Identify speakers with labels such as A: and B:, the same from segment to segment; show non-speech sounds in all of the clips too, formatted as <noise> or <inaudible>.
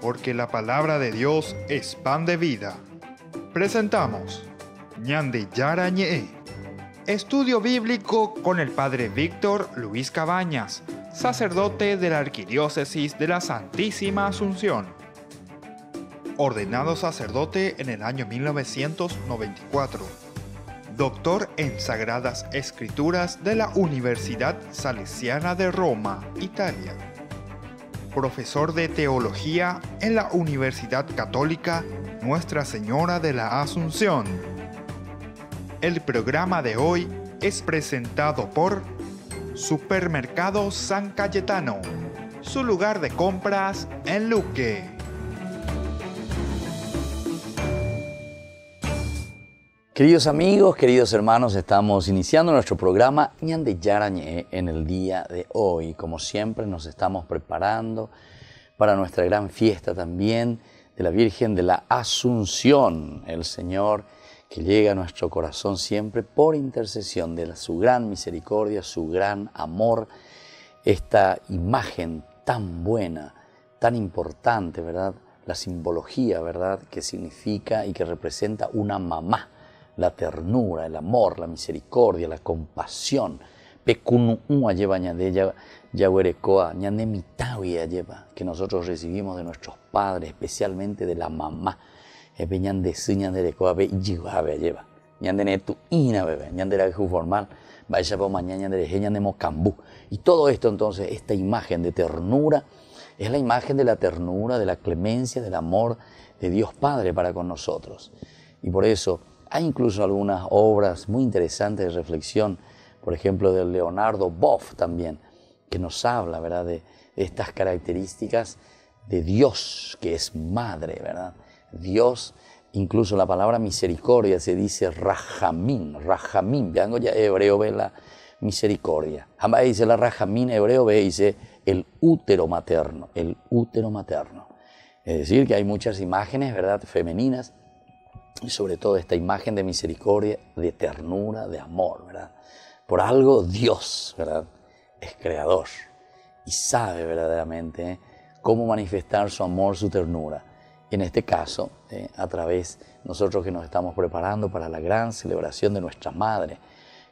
A: porque la palabra de Dios es pan de vida. Presentamos Ñande Yarañe, estudio bíblico con el padre Víctor Luis Cabañas, sacerdote de la Arquidiócesis de la Santísima Asunción. Ordenado sacerdote en el año 1994. Doctor en Sagradas Escrituras de la Universidad Salesiana de Roma, Italia profesor de teología en la Universidad Católica Nuestra Señora de la Asunción. El programa de hoy es presentado por Supermercado San Cayetano, su lugar de compras en Luque.
B: Queridos amigos, queridos hermanos, estamos iniciando nuestro programa Ñande Yarañé en el día de hoy. Como siempre, nos estamos preparando para nuestra gran fiesta también de la Virgen de la Asunción, el Señor que llega a nuestro corazón siempre por intercesión de su gran misericordia, su gran amor, esta imagen tan buena, tan importante, ¿verdad? La simbología, ¿verdad? Que significa y que representa una mamá, la ternura, el amor, la misericordia, la compasión. Pekunu lleva ella Yahuerecoa, Ñanemitawi lleva, que nosotros recibimos de nuestros padres, especialmente de la mamá. Epeñande de coabe jiwabe lleva. Ñandene tu ina bebé ñandera formal vaya pa mañana de mocambú y todo esto entonces esta imagen de ternura es la imagen de la ternura de la clemencia del amor de Dios Padre para con nosotros. Y por eso hay incluso algunas obras muy interesantes de reflexión por ejemplo de Leonardo Boff también que nos habla verdad de estas características de Dios que es madre verdad Dios, incluso la palabra misericordia se dice rajamín, rajamín, vean ya hebreo ve la misericordia. Jamás dice la rajamín, hebreo ve dice el útero materno, el útero materno. Es decir, que hay muchas imágenes, ¿verdad?, femeninas, y sobre todo esta imagen de misericordia, de ternura, de amor, ¿verdad? Por algo Dios, ¿verdad?, es creador y sabe verdaderamente ¿eh? cómo manifestar su amor, su ternura en este caso, eh, a través nosotros que nos estamos preparando para la gran celebración de nuestra Madre,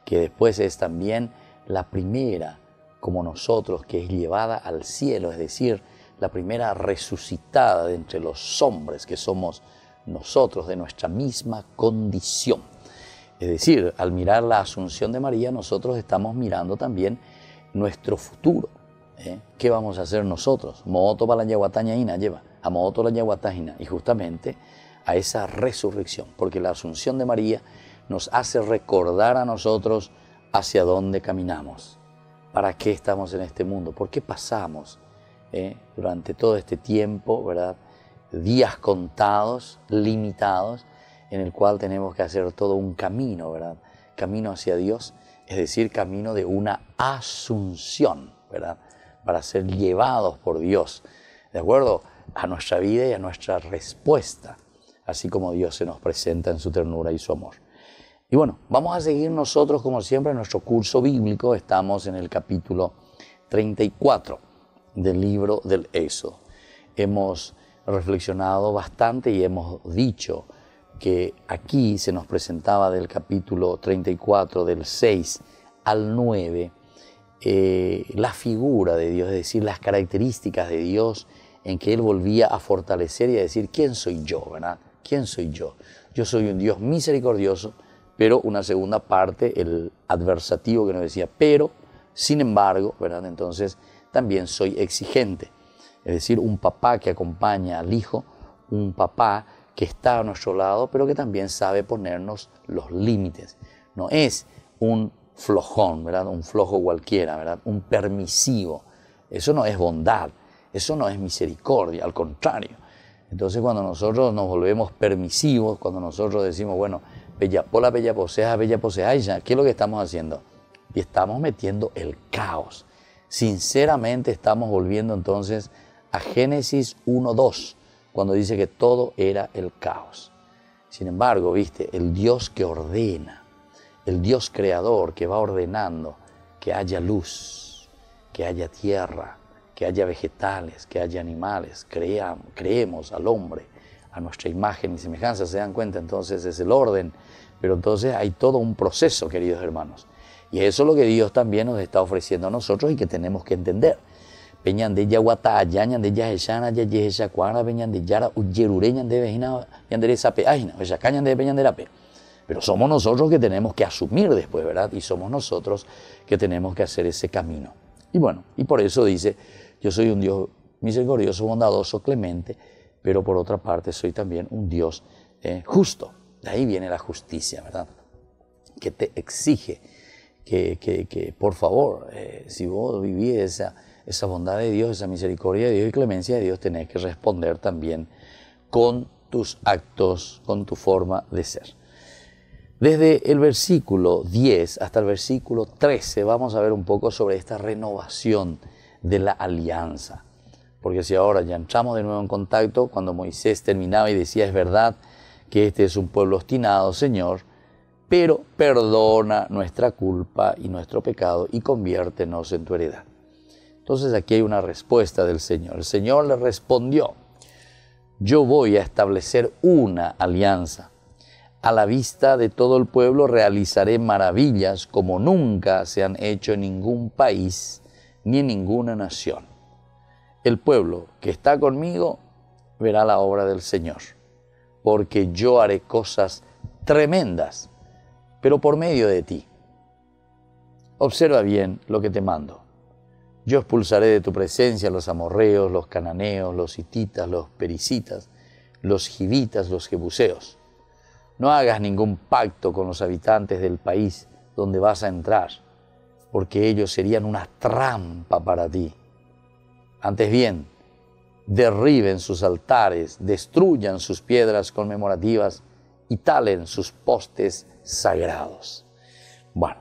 B: que después es también la primera, como nosotros, que es llevada al cielo, es decir, la primera resucitada de entre los hombres que somos nosotros, de nuestra misma condición. Es decir, al mirar la asunción de María, nosotros estamos mirando también nuestro futuro. ¿eh? ¿Qué vamos a hacer nosotros? Mooto para la ina lleva a la Yaguatajina y justamente a esa resurrección, porque la asunción de María nos hace recordar a nosotros hacia dónde caminamos, para qué estamos en este mundo, por qué pasamos eh, durante todo este tiempo, ¿verdad? Días contados, limitados, en el cual tenemos que hacer todo un camino, ¿verdad? Camino hacia Dios, es decir, camino de una asunción, ¿verdad? Para ser llevados por Dios, ¿de acuerdo? a nuestra vida y a nuestra respuesta, así como Dios se nos presenta en su ternura y su amor. Y bueno, vamos a seguir nosotros, como siempre, en nuestro curso bíblico. Estamos en el capítulo 34 del libro del Éxodo. Hemos reflexionado bastante y hemos dicho que aquí se nos presentaba del capítulo 34, del 6 al 9, eh, la figura de Dios, es decir, las características de Dios en que él volvía a fortalecer y a decir, ¿quién soy yo? ¿verdad? ¿Quién soy yo? Yo soy un Dios misericordioso, pero una segunda parte, el adversativo que nos decía, pero, sin embargo, ¿verdad? Entonces, también soy exigente. Es decir, un papá que acompaña al hijo, un papá que está a nuestro lado, pero que también sabe ponernos los límites. No es un flojón, ¿verdad? Un flojo cualquiera, ¿verdad? Un permisivo. Eso no es bondad. Eso no es misericordia, al contrario. Entonces cuando nosotros nos volvemos permisivos, cuando nosotros decimos, bueno, bella pola, bella posea, bella posea, ¿qué es lo que estamos haciendo? Y estamos metiendo el caos. Sinceramente estamos volviendo entonces a Génesis 1.2, cuando dice que todo era el caos. Sin embargo, viste, el Dios que ordena, el Dios creador que va ordenando que haya luz, que haya tierra, que haya vegetales, que haya animales, creamos, creemos al hombre a nuestra imagen y semejanza, se dan cuenta, entonces es el orden, pero entonces hay todo un proceso, queridos hermanos. Y eso es lo que Dios también nos está ofreciendo a nosotros y que tenemos que entender. Peñan de Yaguatá, Yañan de Yaheshana, Yaheshacuara, Peñan de Yara, Uyerureñan de Vejina, Yandere Sape, Ajina, Cañan de Peñan de Lape. Pero somos nosotros que tenemos que asumir después, ¿verdad? Y somos nosotros que tenemos que hacer ese camino. Y bueno, y por eso dice, yo soy un Dios misericordioso, bondadoso, clemente, pero por otra parte soy también un Dios eh, justo. De ahí viene la justicia, ¿verdad? Que te exige que, que, por favor, eh, si vos vivís esa, esa bondad de Dios, esa misericordia de Dios y clemencia de Dios, tenés que responder también con tus actos, con tu forma de ser. Desde el versículo 10 hasta el versículo 13 vamos a ver un poco sobre esta renovación de la alianza. Porque si ahora ya entramos de nuevo en contacto, cuando Moisés terminaba y decía, es verdad que este es un pueblo obstinado, Señor, pero perdona nuestra culpa y nuestro pecado y conviértenos en tu heredad. Entonces aquí hay una respuesta del Señor. El Señor le respondió, yo voy a establecer una alianza. A la vista de todo el pueblo realizaré maravillas como nunca se han hecho en ningún país ni en ninguna nación. El pueblo que está conmigo verá la obra del Señor, porque yo haré cosas tremendas, pero por medio de ti. Observa bien lo que te mando. Yo expulsaré de tu presencia los amorreos, los cananeos, los hititas, los pericitas, los jivitas, los jebuseos. No hagas ningún pacto con los habitantes del país donde vas a entrar porque ellos serían una trampa para ti. Antes bien, derriben sus altares, destruyan sus piedras conmemorativas y talen sus postes sagrados. Bueno,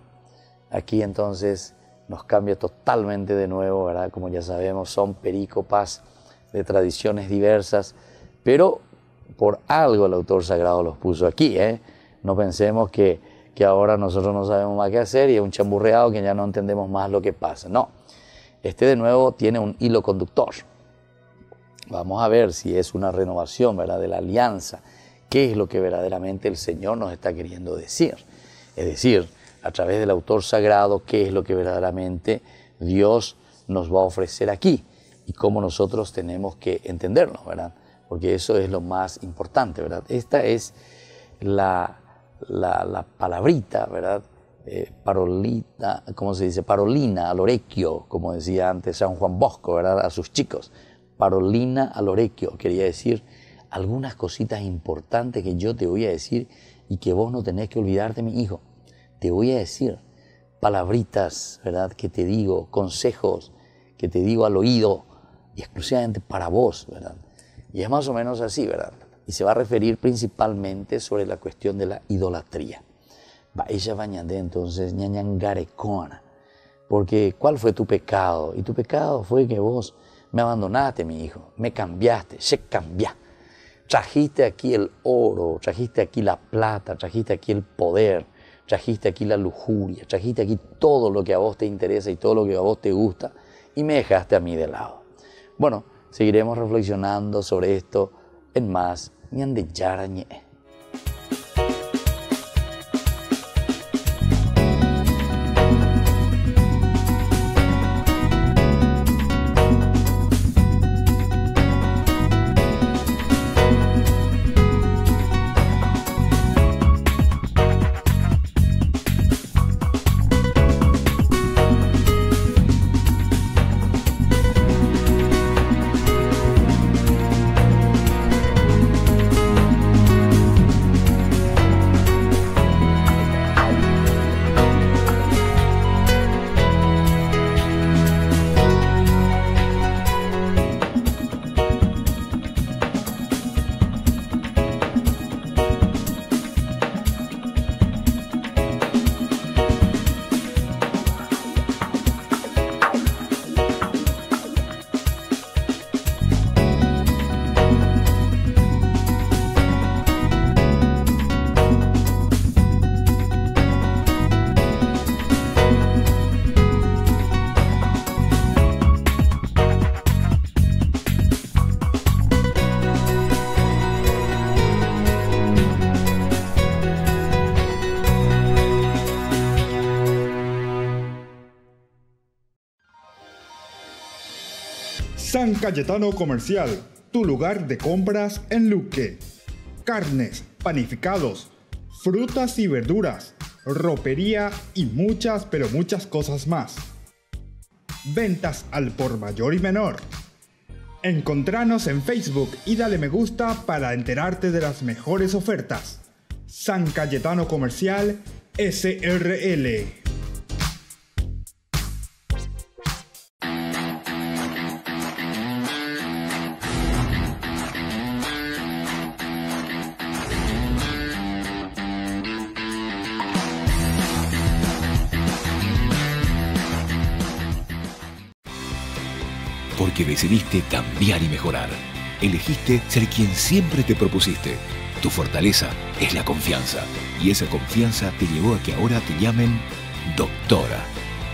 B: aquí entonces nos cambia totalmente de nuevo, ¿verdad? Como ya sabemos, son perícopas de tradiciones diversas, pero por algo el autor sagrado los puso aquí, ¿eh? No pensemos que que ahora nosotros no sabemos más qué hacer y es un chamburreado que ya no entendemos más lo que pasa. No, este de nuevo tiene un hilo conductor. Vamos a ver si es una renovación ¿verdad? de la alianza, qué es lo que verdaderamente el Señor nos está queriendo decir. Es decir, a través del autor sagrado, qué es lo que verdaderamente Dios nos va a ofrecer aquí y cómo nosotros tenemos que entenderlo, ¿verdad? Porque eso es lo más importante, ¿verdad? Esta es la la, palabrita, ¿verdad? Eh, parolita, ¿cómo se dice? Parolina al orequio, como decía antes San Juan Bosco, ¿verdad? A sus chicos. Parolina al orequio, quería decir algunas cositas importantes que yo te voy a decir y que vos no tenés que olvidarte, mi hijo. Te voy a decir palabritas, ¿verdad? Que te digo, consejos que te digo al oído y exclusivamente para vos, ¿verdad? Y es más o menos así, ¿verdad? y se va a referir principalmente sobre la cuestión de la idolatría. Va ella bañande entonces ñañangarecona, porque ¿cuál fue tu pecado? Y tu pecado fue que vos me abandonaste, mi hijo, me cambiaste, se cambió. Trajiste aquí el oro, trajiste aquí la plata, trajiste aquí el poder, trajiste aquí la lujuria, trajiste aquí todo lo que a vos te interesa y todo lo que a vos te gusta y me dejaste a mí de lado. Bueno, seguiremos reflexionando sobre esto en más ñande jarañe.
A: San Cayetano Comercial, tu lugar de compras en Luque. Carnes, panificados, frutas y verduras, ropería y muchas pero muchas cosas más. Ventas al por mayor y menor. Encontranos en Facebook y dale me gusta para enterarte de las mejores ofertas. San Cayetano Comercial SRL.
C: Decidiste cambiar y mejorar. Elegiste ser quien siempre te propusiste. Tu fortaleza es la confianza. Y esa confianza te llevó a que ahora te llamen doctora.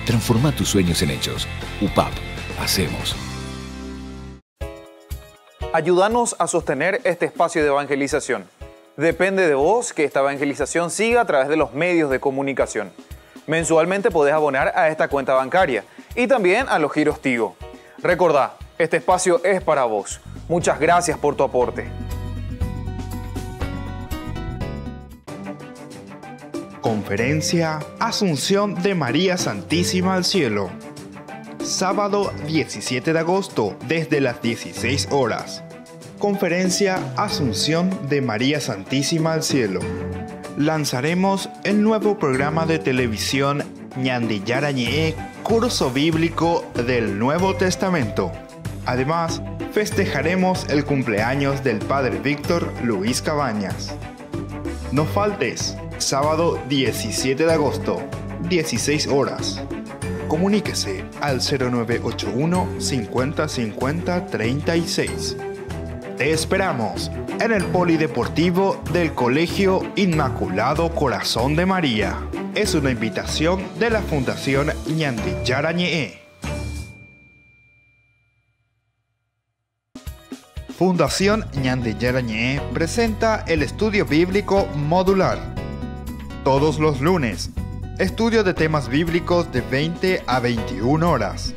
C: Transforma tus sueños en hechos. UPAP. Hacemos.
D: Ayúdanos a sostener este espacio de evangelización. Depende de vos que esta evangelización siga a través de los medios de comunicación. Mensualmente podés abonar a esta cuenta bancaria y también a los giros Tigo. Recordá, este espacio es para vos. Muchas gracias por tu aporte.
A: Conferencia Asunción de María Santísima al Cielo. Sábado 17 de agosto desde las 16 horas. Conferencia Asunción de María Santísima al Cielo. Lanzaremos el nuevo programa de televisión Ñandillarañe, curso bíblico del Nuevo Testamento. Además, festejaremos el cumpleaños del Padre Víctor Luis Cabañas. No faltes, sábado 17 de agosto, 16 horas. Comuníquese al 0981 50 50 36. Te esperamos en el Polideportivo del Colegio Inmaculado Corazón de María. Es una invitación de la Fundación Ñandillarañe. Fundación Ñandillarañe presenta el estudio bíblico modular. Todos los lunes, estudio de temas bíblicos de 20 a 21 horas.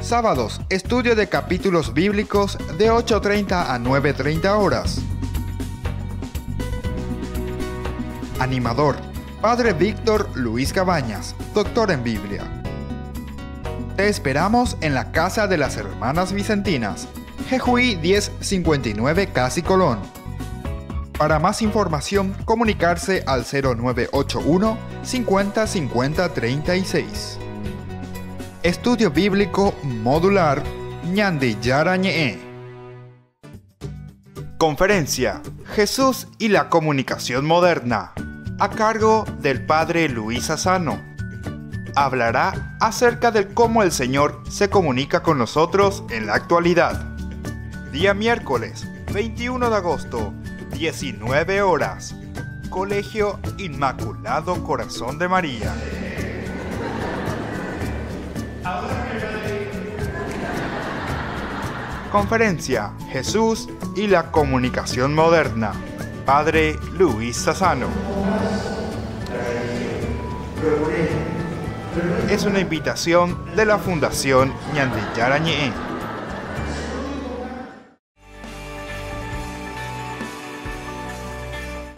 A: Sábados, estudio de capítulos bíblicos de 8.30 a 9.30 horas. Animador, Padre Víctor Luis Cabañas, doctor en Biblia. Te esperamos en la Casa de las Hermanas Vicentinas, Jejuí 1059 Casi Colón. Para más información, comunicarse al 0981 50 50 36. Estudio Bíblico Modular Ñandi Yarañe. Conferencia Jesús y la Comunicación Moderna, a cargo del Padre Luis Asano. Hablará acerca de cómo el Señor se comunica con nosotros en la actualidad. Día miércoles 21 de agosto, 19 horas. Colegio Inmaculado Corazón de María. Conferencia Jesús y la comunicación moderna. Padre Luis Sassano. Es una invitación de la Fundación Ñandillarañe.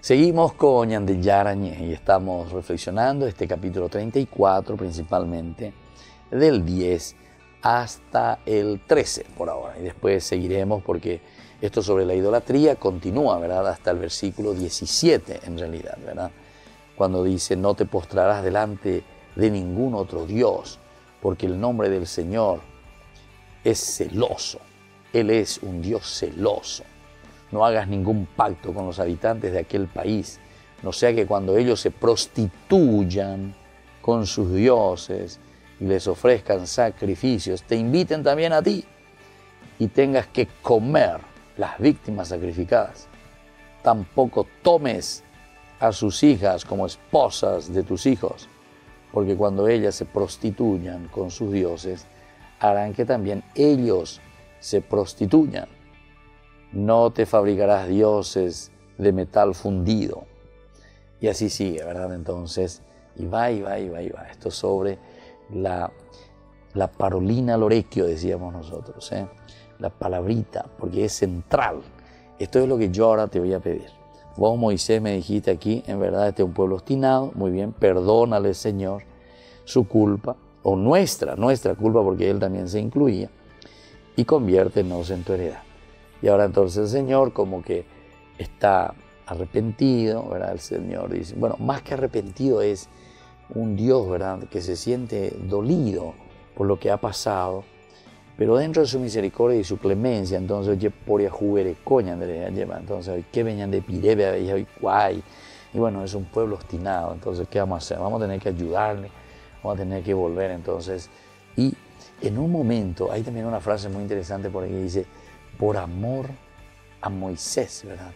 B: Seguimos con Ñandillarañe y estamos reflexionando este capítulo 34 principalmente del 10 hasta el 13 por ahora. Y después seguiremos porque esto sobre la idolatría continúa, ¿verdad? Hasta el versículo 17 en realidad, ¿verdad? Cuando dice, no te postrarás delante de ningún otro Dios, porque el nombre del Señor es celoso. Él es un Dios celoso. No hagas ningún pacto con los habitantes de aquel país, no sea que cuando ellos se prostituyan con sus dioses, y les ofrezcan sacrificios, te inviten también a ti y tengas que comer las víctimas sacrificadas. Tampoco tomes a sus hijas como esposas de tus hijos, porque cuando ellas se prostituyan con sus dioses, harán que también ellos se prostituyan. No te fabricarás dioses de metal fundido. Y así sigue, ¿verdad? Entonces, y va, y va, y va, y va. Esto sobre la la parolina lorequio, decíamos nosotros, ¿eh? la palabrita, porque es central. Esto es lo que yo ahora te voy a pedir. Vos, Moisés, me dijiste aquí, en verdad este es un pueblo obstinado, muy bien, perdónale, Señor, su culpa, o nuestra, nuestra culpa, porque Él también se incluía, y conviértenos en tu heredad. Y ahora entonces el Señor como que está arrepentido, ¿verdad? El Señor dice, bueno, más que arrepentido es un Dios, ¿verdad? Que se siente dolido por lo que ha pasado, pero dentro de su misericordia y su clemencia, entonces, oye, por jugere coña, entonces, ¿qué venían de Pirebe, y guay? Y bueno, es un pueblo obstinado, entonces, ¿qué vamos a hacer? Vamos a tener que ayudarle, vamos a tener que volver, entonces, y en un momento, hay también una frase muy interesante por ahí que dice, por amor a Moisés, ¿verdad?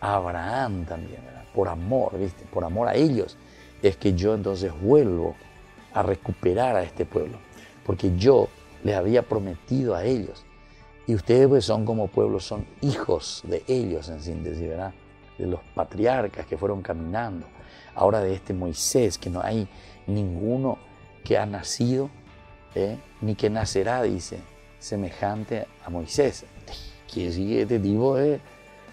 B: A Abraham también, ¿verdad? Por amor, ¿viste? Por amor a ellos, es que yo entonces vuelvo a recuperar a este pueblo, porque yo les había prometido a ellos. Y ustedes pues son como pueblo, son hijos de ellos en síntesis, ¿verdad? De los patriarcas que fueron caminando. Ahora de este Moisés, que no hay ninguno que ha nacido, ¿eh? ni que nacerá, dice, semejante a Moisés. Que este tipo es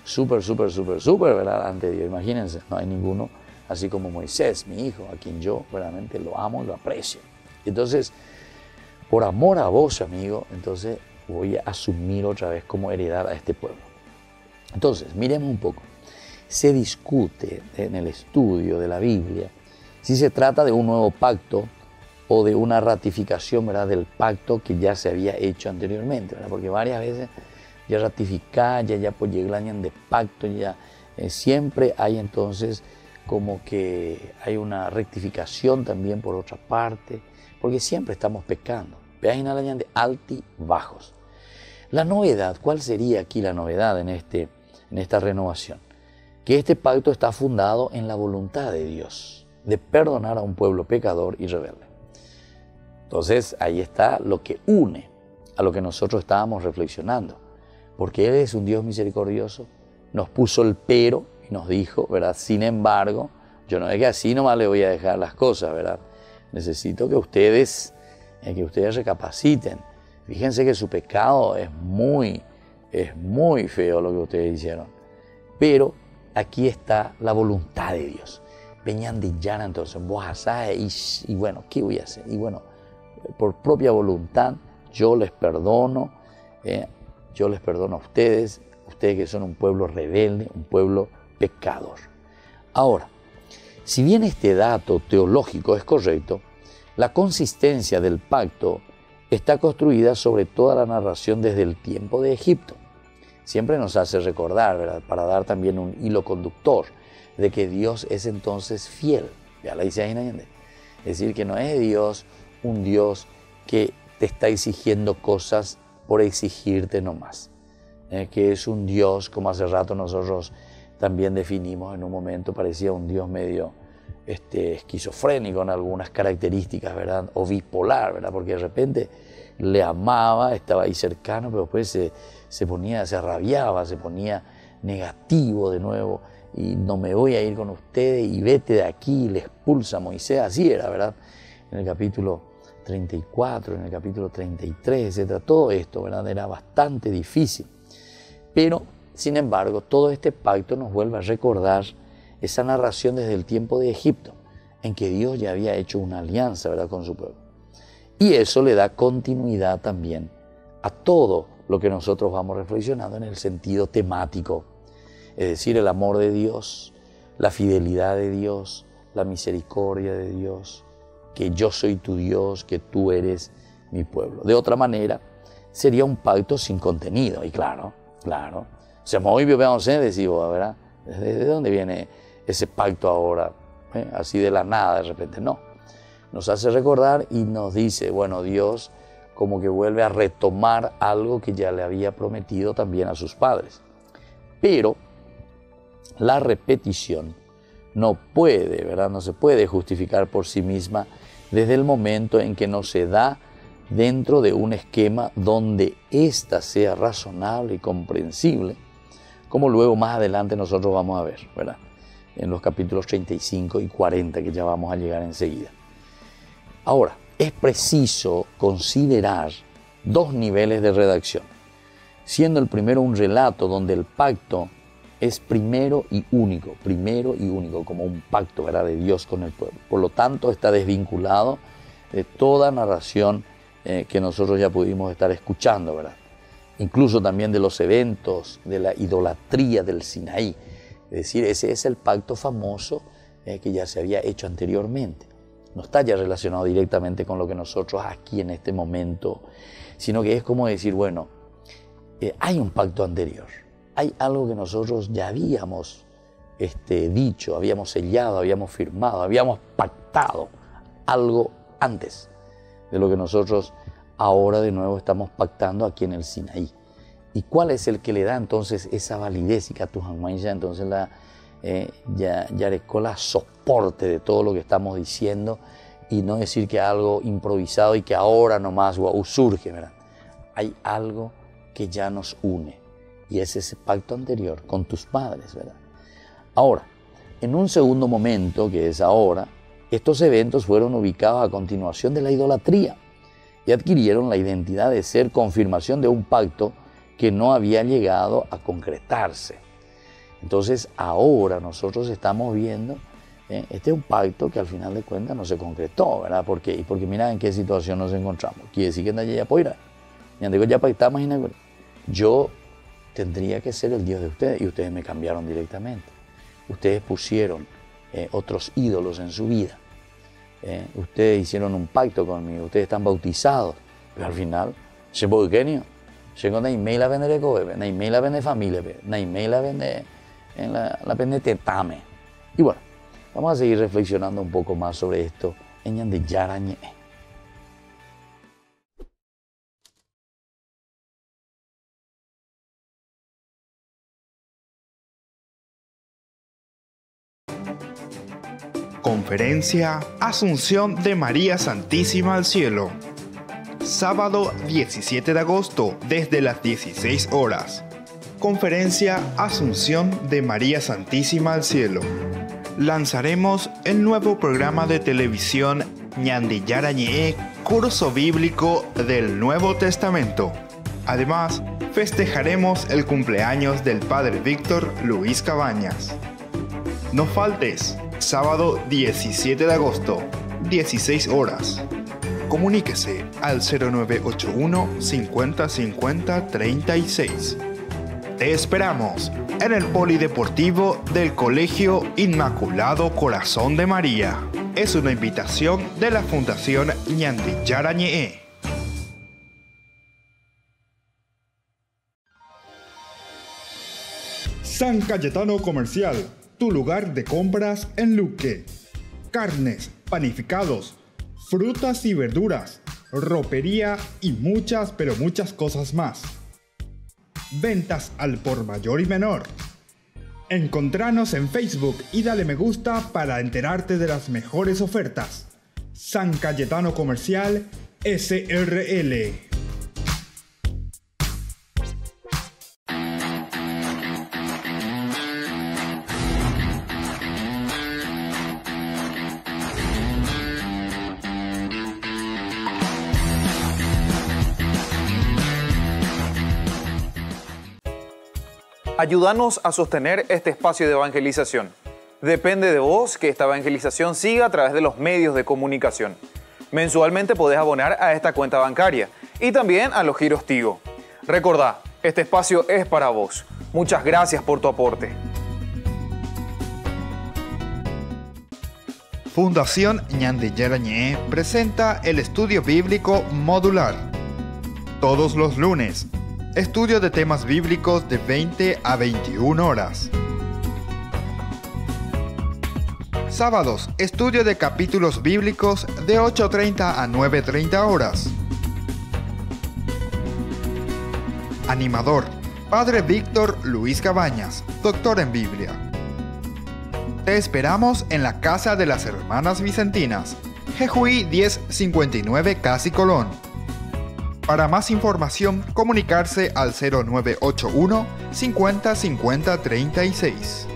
B: súper, súper, súper, súper, ¿verdad? Ante Dios. Imagínense, no hay ninguno así como Moisés, mi hijo, a quien yo realmente lo amo y lo aprecio. Entonces, por amor a vos, amigo, entonces voy a asumir otra vez como heredad a este pueblo. Entonces, miremos un poco. Se discute en el estudio de la Biblia si se trata de un nuevo pacto o de una ratificación ¿verdad? del pacto que ya se había hecho anteriormente, porque varias veces ya ratificar, ya ya pues llegan de pacto, ya eh, siempre hay entonces como que hay una rectificación también por otra parte, porque siempre estamos pecando. De alti bajos. La novedad, ¿cuál sería aquí la novedad en, este, en esta renovación? Que este pacto está fundado en la voluntad de Dios, de perdonar a un pueblo pecador y rebelde. Entonces ahí está lo que une a lo que nosotros estábamos reflexionando, porque Él es un Dios misericordioso, nos puso el pero y nos dijo, ¿verdad? Sin embargo, yo no es que así nomás le voy a dejar las cosas, ¿verdad? Necesito que ustedes, eh, que ustedes recapaciten. Fíjense que su pecado es muy, es muy feo lo que ustedes hicieron. Pero aquí está la voluntad de Dios. Venían de llana entonces, vos y, y bueno, ¿qué voy a hacer? Y bueno, por propia voluntad, yo les perdono, eh, yo les perdono a ustedes, ustedes que son un pueblo rebelde, un pueblo pecador. Ahora, si bien este dato teológico es correcto, la consistencia del pacto está construida sobre toda la narración desde el tiempo de Egipto. Siempre nos hace recordar, para dar también un hilo conductor, de que Dios es entonces fiel. Ya la dice ahí Es decir, que no es Dios un Dios que te está exigiendo cosas por exigirte nomás. Eh, que es un Dios, como hace rato nosotros también definimos en un momento, parecía un Dios medio este, esquizofrénico en algunas características, ¿verdad? O bipolar, ¿verdad? Porque de repente le amaba, estaba ahí cercano, pero después se, se ponía, se rabiaba, se ponía negativo de nuevo y no me voy a ir con ustedes y vete de aquí y le expulsa a Moisés, así era, ¿verdad? En el capítulo 34, en el capítulo 33, etc. Todo esto ¿verdad? era bastante difícil. Pero, sin embargo, todo este pacto nos vuelve a recordar esa narración desde el tiempo de Egipto, en que Dios ya había hecho una alianza ¿verdad? con su pueblo. Y eso le da continuidad también a todo lo que nosotros vamos reflexionando en el sentido temático, es decir, el amor de Dios, la fidelidad de Dios, la misericordia de Dios, que yo soy tu Dios, que tú eres mi pueblo. De otra manera, sería un pacto sin contenido. Y claro, claro. Se vamos a decir, ¿verdad? ¿De dónde viene ese pacto ahora? ¿Eh? Así de la nada, de repente. No. Nos hace recordar y nos dice, bueno, Dios como que vuelve a retomar algo que ya le había prometido también a sus padres. Pero la repetición no puede, ¿verdad? No se puede justificar por sí misma desde el momento en que no se da dentro de un esquema donde ésta sea razonable y comprensible, como luego más adelante nosotros vamos a ver, ¿verdad? En los capítulos 35 y 40 que ya vamos a llegar enseguida. Ahora, es preciso considerar dos niveles de redacción, siendo el primero un relato donde el pacto es primero y único, primero y único, como un pacto ¿verdad? de Dios con el pueblo. Por lo tanto, está desvinculado de toda narración eh, que nosotros ya pudimos estar escuchando, ¿verdad? Incluso también de los eventos, de la idolatría del Sinaí. Es decir, ese es el pacto famoso eh, que ya se había hecho anteriormente. No está ya relacionado directamente con lo que nosotros aquí en este momento, sino que es como decir, bueno, eh, hay un pacto anterior hay algo que nosotros ya habíamos este, dicho, habíamos sellado, habíamos firmado, habíamos pactado algo antes de lo que nosotros ahora de nuevo estamos pactando aquí en el Sinaí. ¿Y cuál es el que le da entonces esa validez y que a ya entonces la, eh, ya, soporte de todo lo que estamos diciendo y no decir que algo improvisado y que ahora nomás surge, ¿verdad? Hay algo que ya nos une y es ese pacto anterior con tus padres, ¿verdad? Ahora, en un segundo momento, que es ahora, estos eventos fueron ubicados a continuación de la idolatría y adquirieron la identidad de ser confirmación de un pacto que no había llegado a concretarse. Entonces ahora nosotros estamos viendo, eh, este es un pacto que al final de cuentas no se concretó, ¿verdad? ¿Por qué? Porque mira en qué situación nos encontramos. Quiere decir que no ya poira. Ya pactamos Yo tendría que ser el Dios de ustedes y ustedes me cambiaron directamente. Ustedes pusieron eh, otros ídolos en su vida. Eh, ustedes hicieron un pacto conmigo, ustedes están bautizados, pero al final, se genio, se con email a vender na email a vender familia, na email a vender en la, la vender tetame. Y bueno, vamos a seguir reflexionando un poco más sobre esto en Yande
A: Conferencia Asunción de María Santísima al Cielo. Sábado 17 de agosto desde las 16 horas. Conferencia Asunción de María Santísima al Cielo. Lanzaremos el nuevo programa de televisión Ñandillarañe, curso bíblico del Nuevo Testamento. Además, festejaremos el cumpleaños del Padre Víctor Luis Cabañas. No faltes sábado 17 de agosto, 16 horas. Comuníquese al 0981 50 50 36. Te esperamos en el Polideportivo del Colegio Inmaculado Corazón de María. Es una invitación de la Fundación Ñandillarañe. San Cayetano Comercial tu lugar de compras en Luque. Carnes, panificados, frutas y verduras, ropería y muchas pero muchas cosas más. Ventas al por mayor y menor. Encontranos en Facebook y dale me gusta para enterarte de las mejores ofertas. San Cayetano Comercial SRL.
D: Ayúdanos a sostener este espacio de evangelización. Depende de vos que esta evangelización siga a través de los medios de comunicación. Mensualmente podés abonar a esta cuenta bancaria y también a los giros Tigo. Recordá, este espacio es para vos. Muchas gracias por tu aporte.
A: Fundación Ñande Yarañé presenta el estudio bíblico modular. Todos los lunes Estudio de temas bíblicos de 20 a 21 horas. Sábados, estudio de capítulos bíblicos de 8.30 a 9.30 horas. Animador, Padre Víctor Luis Cabañas, doctor en Biblia. Te esperamos en la Casa de las Hermanas Vicentinas, Jejuí 1059 Casi Colón. Para más información, comunicarse al 0981 50 50 36.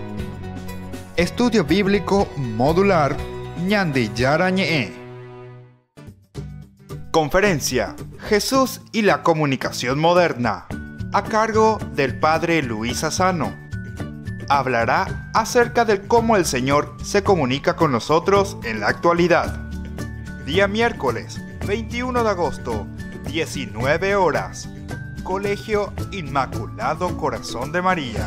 A: Estudio Bíblico Modular Ñandi Yarañe. Conferencia Jesús y la comunicación moderna, a cargo del padre Luis Asano. Hablará acerca de cómo el Señor se comunica con nosotros en la actualidad. Día miércoles 21 de agosto, 19 horas. Colegio Inmaculado Corazón de María.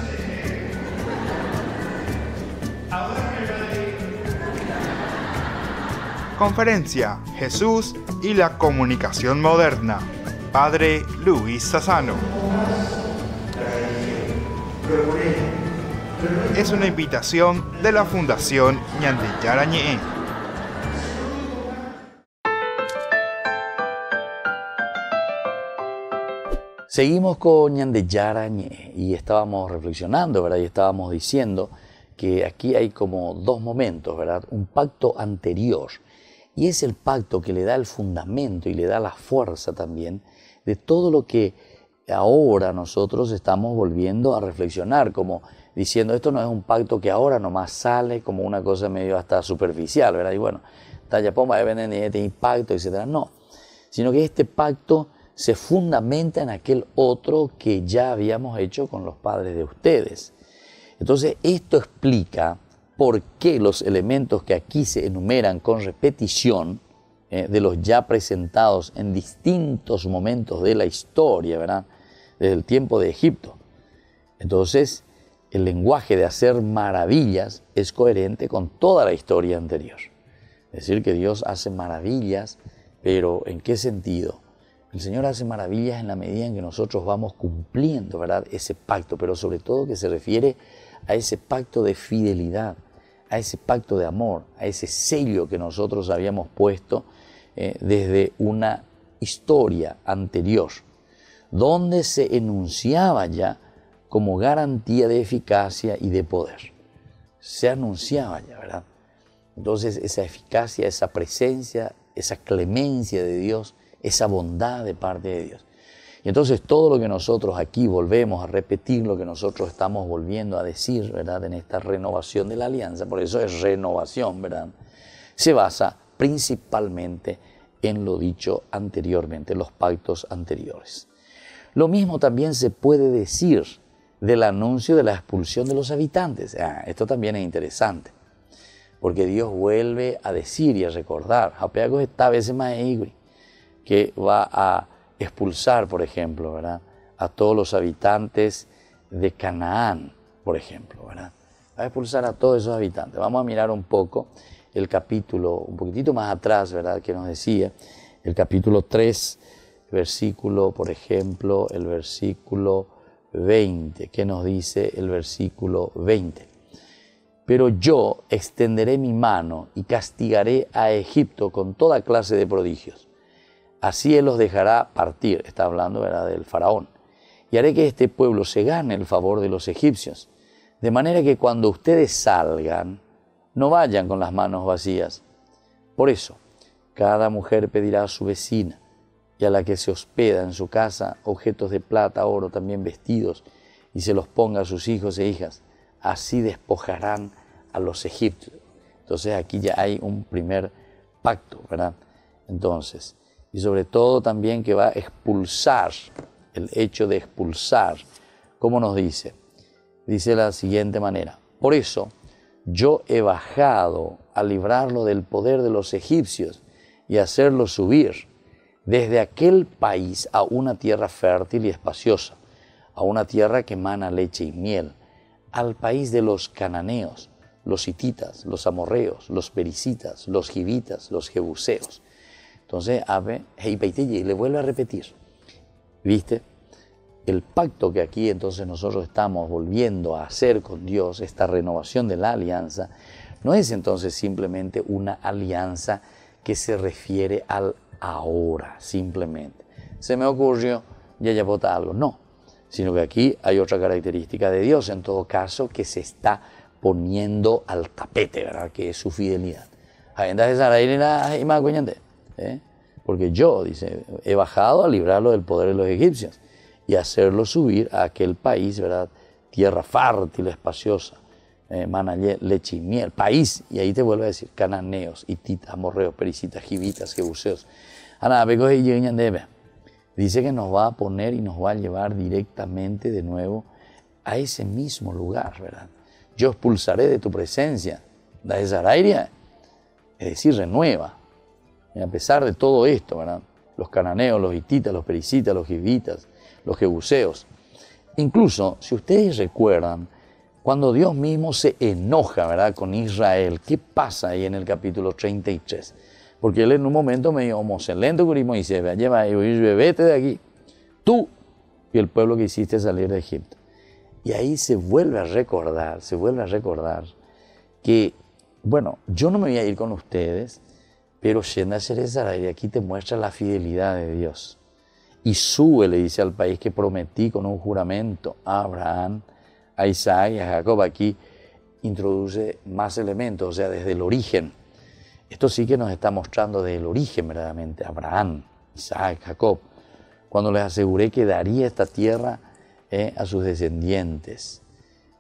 A: Conferencia Jesús y la comunicación moderna. Padre Luis Sassano. Es una invitación de la Fundación Ñandillarañe.
B: Seguimos con Ñandeyarañe y estábamos reflexionando, ¿verdad? Y estábamos diciendo que aquí hay como dos momentos, ¿verdad? Un pacto anterior y es el pacto que le da el fundamento y le da la fuerza también de todo lo que ahora nosotros estamos volviendo a reflexionar, como diciendo, esto no es un pacto que ahora nomás sale como una cosa medio hasta superficial, ¿verdad? Y bueno, talla pomba de este pacto, etcétera. No, sino que este pacto se fundamenta en aquel otro que ya habíamos hecho con los padres de ustedes. Entonces, esto explica por qué los elementos que aquí se enumeran con repetición eh, de los ya presentados en distintos momentos de la historia, ¿verdad? Desde el tiempo de Egipto. Entonces, el lenguaje de hacer maravillas es coherente con toda la historia anterior. Es decir, que Dios hace maravillas, pero ¿en qué sentido? El Señor hace maravillas en la medida en que nosotros vamos cumpliendo, ¿verdad? Ese pacto, pero sobre todo que se refiere a ese pacto de fidelidad, a ese pacto de amor, a ese sello que nosotros habíamos puesto eh, desde una historia anterior, donde se enunciaba ya como garantía de eficacia y de poder. Se anunciaba ya, ¿verdad? Entonces esa eficacia, esa presencia, esa clemencia de Dios, esa bondad de parte de Dios. Y entonces todo lo que nosotros aquí volvemos a repetir, lo que nosotros estamos volviendo a decir, ¿verdad? En esta renovación de la alianza, por eso es renovación, ¿verdad? Se basa principalmente en lo dicho anteriormente, los pactos anteriores. Lo mismo también se puede decir del anuncio de la expulsión de los habitantes. Ah, esto también es interesante, porque Dios vuelve a decir y a recordar, esta vez más que va a expulsar, por ejemplo, ¿verdad? a todos los habitantes de Canaán, por ejemplo, ¿verdad? Va a expulsar a todos esos habitantes. Vamos a mirar un poco el capítulo, un poquitito más atrás, ¿verdad? Que nos decía, el capítulo 3, versículo, por ejemplo, el versículo 20. ¿Qué nos dice el versículo 20? Pero yo extenderé mi mano y castigaré a Egipto con toda clase de prodigios Así Él los dejará partir, está hablando ¿verdad? del faraón. Y haré que este pueblo se gane el favor de los egipcios. De manera que cuando ustedes salgan, no vayan con las manos vacías. Por eso, cada mujer pedirá a su vecina y a la que se hospeda en su casa objetos de plata, oro, también vestidos, y se los ponga a sus hijos e hijas. Así despojarán a los egipcios. Entonces aquí ya hay un primer pacto, ¿verdad? Entonces, y sobre todo también que va a expulsar, el hecho de expulsar. ¿Cómo nos dice? Dice de la siguiente manera, por eso yo he bajado a librarlo del poder de los egipcios y hacerlo subir desde aquel país a una tierra fértil y espaciosa, a una tierra que emana leche y miel, al país de los cananeos, los hititas, los amorreos, los pericitas, los gibitas, los jebuseos entonces, Abe, le vuelve a repetir. ¿Viste? El pacto que aquí entonces nosotros estamos volviendo a hacer con Dios, esta renovación de la alianza, no es entonces simplemente una alianza que se refiere al ahora, simplemente. Se me ocurrió, ya ya vota algo. No, sino que aquí hay otra característica de Dios, en todo caso, que se está poniendo al tapete, ¿verdad? Que es su fidelidad. ¿Eh? porque yo, dice, he bajado a librarlo del poder de los egipcios y hacerlo subir a aquel país, ¿verdad? Tierra fértil, espaciosa, eh, leche y miel, país, y ahí te vuelve a decir, cananeos, hititas, amorreos, pericitas, gibitas, jebuseos, Dice que nos va a poner y nos va a llevar directamente de nuevo a ese mismo lugar, ¿verdad? Yo expulsaré de tu presencia, da esa es decir, renueva. Y a pesar de todo esto, ¿verdad? Los cananeos, los hititas, los pericitas, los gibitas, los jebuseos. Incluso, si ustedes recuerdan, cuando Dios mismo se enoja, ¿verdad? Con Israel, ¿qué pasa ahí en el capítulo 33? Porque él en un momento me dijo, lento con Moisés, lleva vete de aquí, tú y el pueblo que hiciste salir de Egipto. Y ahí se vuelve a recordar, se vuelve a recordar que, bueno, yo no me voy a ir con ustedes, pero Shenda y aquí te muestra la fidelidad de Dios. Y sube, le dice al país que prometí con un juramento a Abraham, a Isaac y a Jacob. Aquí introduce más elementos, o sea, desde el origen. Esto sí que nos está mostrando desde el origen verdaderamente. Abraham, Isaac, Jacob. Cuando les aseguré que daría esta tierra eh, a sus descendientes.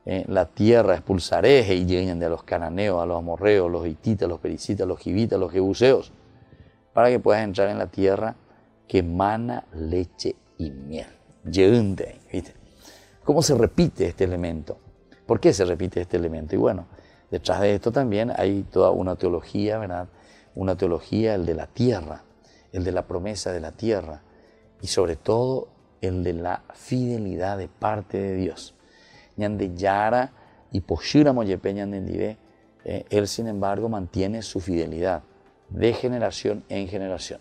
B: Eh, la tierra expulsaré y lleguen de los cananeos, a los amorreos, los hititas, los pericitas, los gibitas, los jebuseos, para que puedas entrar en la tierra que emana leche y miel. ¿viste? ¿Cómo se repite este elemento? ¿Por qué se repite este elemento? Y bueno, detrás de esto también hay toda una teología, ¿verdad? Una teología, el de la tierra, el de la promesa de la tierra y sobre todo el de la fidelidad de parte de Dios ñande yara y poshira moyepe eh, él sin embargo mantiene su fidelidad de generación en generación.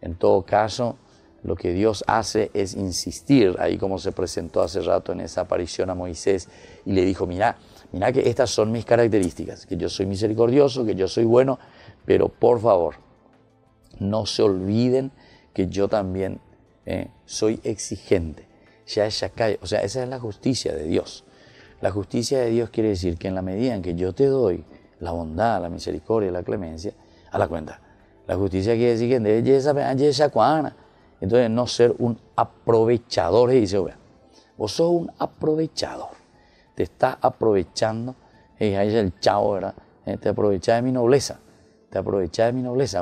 B: En todo caso, lo que Dios hace es insistir, ahí como se presentó hace rato en esa aparición a Moisés y le dijo, mira, mira que estas son mis características, que yo soy misericordioso, que yo soy bueno, pero por favor, no se olviden que yo también eh, soy exigente o sea, esa es la justicia de Dios. La justicia de Dios quiere decir que en la medida en que yo te doy la bondad, la misericordia, la clemencia, a la cuenta. La justicia quiere decir que debe entonces no ser un aprovechador, dice, vos sos un aprovechador, te estás aprovechando, ahí es el chavo, ¿verdad? Eh, te aprovechas de mi nobleza, te aprovechas de mi nobleza,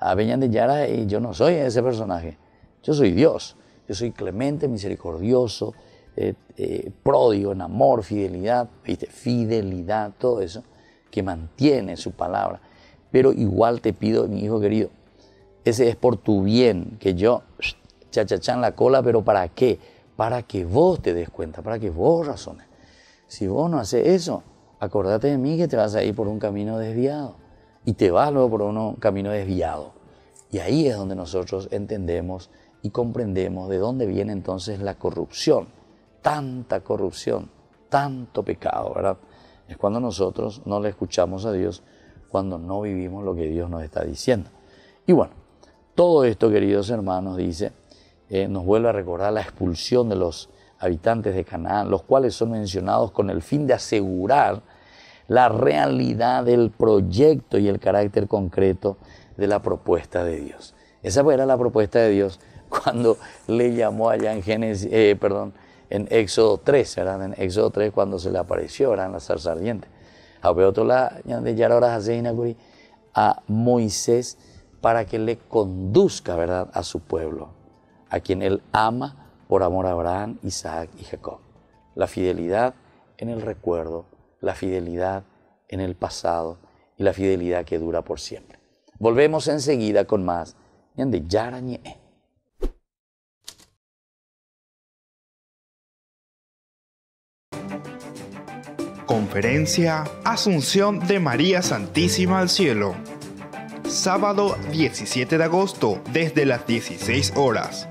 B: a de Yara y yo no soy ese personaje, yo soy Dios. Yo soy clemente, misericordioso, eh, eh, pródigo en amor, fidelidad, ¿viste? fidelidad, todo eso, que mantiene su palabra. Pero igual te pido, mi hijo querido, ese es por tu bien, que yo chachachán la cola, pero ¿para qué? Para que vos te des cuenta, para que vos razones. Si vos no haces eso, acordate de mí que te vas a ir por un camino desviado. Y te vas luego por un camino desviado. Y ahí es donde nosotros entendemos y comprendemos de dónde viene entonces la corrupción. Tanta corrupción, tanto pecado, ¿verdad? Es cuando nosotros no le escuchamos a Dios, cuando no vivimos lo que Dios nos está diciendo. Y bueno, todo esto, queridos hermanos, dice, eh, nos vuelve a recordar la expulsión de los habitantes de Canaán, los cuales son mencionados con el fin de asegurar la realidad del proyecto y el carácter concreto de la propuesta de Dios. Esa era la propuesta de Dios cuando le llamó allá en Génesis, eh, perdón, en Éxodo 3, ¿verdad? En Éxodo 3 cuando se le apareció, ¿verdad? En la zarza ardiente. A Moisés para que le conduzca, ¿verdad? A su pueblo, a quien él ama por amor a Abraham, Isaac y Jacob. La fidelidad en el recuerdo, la fidelidad en el pasado y la fidelidad que dura por siempre. Volvemos enseguida con más. de
A: Conferencia Asunción de María Santísima al Cielo. Sábado 17 de agosto desde las 16 horas.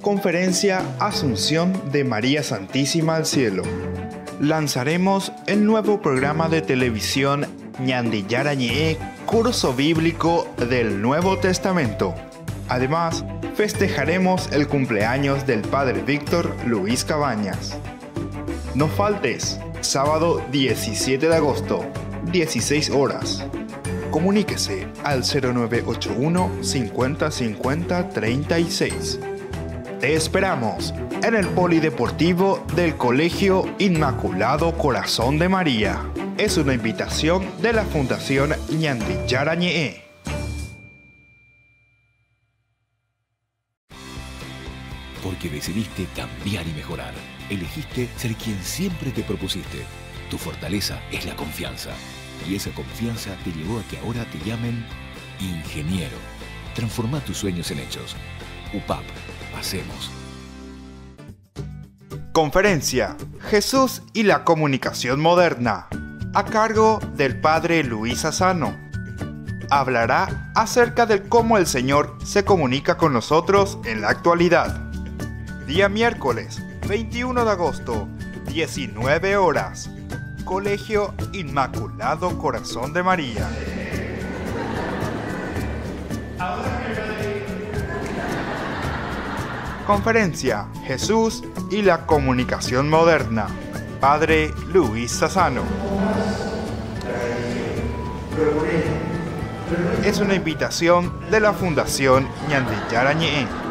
A: Conferencia Asunción de María Santísima al Cielo. Lanzaremos el nuevo programa de televisión Ñandillarañe, curso bíblico del Nuevo Testamento. Además, festejaremos el cumpleaños del Padre Víctor Luis Cabañas. No faltes sábado 17 de agosto, 16 horas. Comuníquese al 0981 50 50 36. Te esperamos en el Polideportivo del Colegio Inmaculado Corazón de María. Es una invitación de la Fundación Ñandillarañe.
C: Porque decidiste cambiar y mejorar. Elegiste ser quien siempre te propusiste. Tu fortaleza es la confianza. Y esa confianza te llevó a que ahora te llamen ingeniero. Transforma tus sueños en hechos. UPAP. Hacemos.
A: Conferencia Jesús y la comunicación moderna, a cargo del padre Luis Asano. Hablará acerca de cómo el Señor se comunica con nosotros en la actualidad. Día miércoles 21 de agosto, 19 horas. Colegio Inmaculado Corazón de María. Conferencia Jesús y la comunicación moderna. Padre Luis Sassano. Es una invitación de la Fundación Ñandillarañe.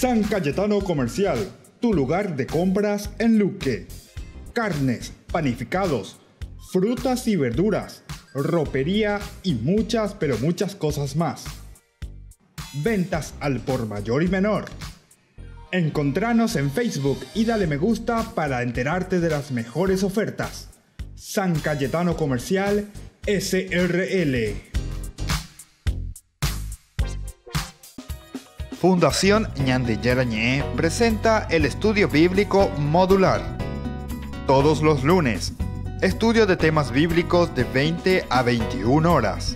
A: San Cayetano Comercial, tu lugar de compras en Luque. Carnes, panificados, frutas y verduras ropería y muchas pero muchas cosas más. Ventas al por mayor y menor. Encontranos en Facebook y dale me gusta para enterarte de las mejores ofertas. San Cayetano Comercial SRL. Fundación Ñande Yarañé presenta el estudio bíblico modular. Todos los lunes, Estudio de temas bíblicos de 20 a 21 horas.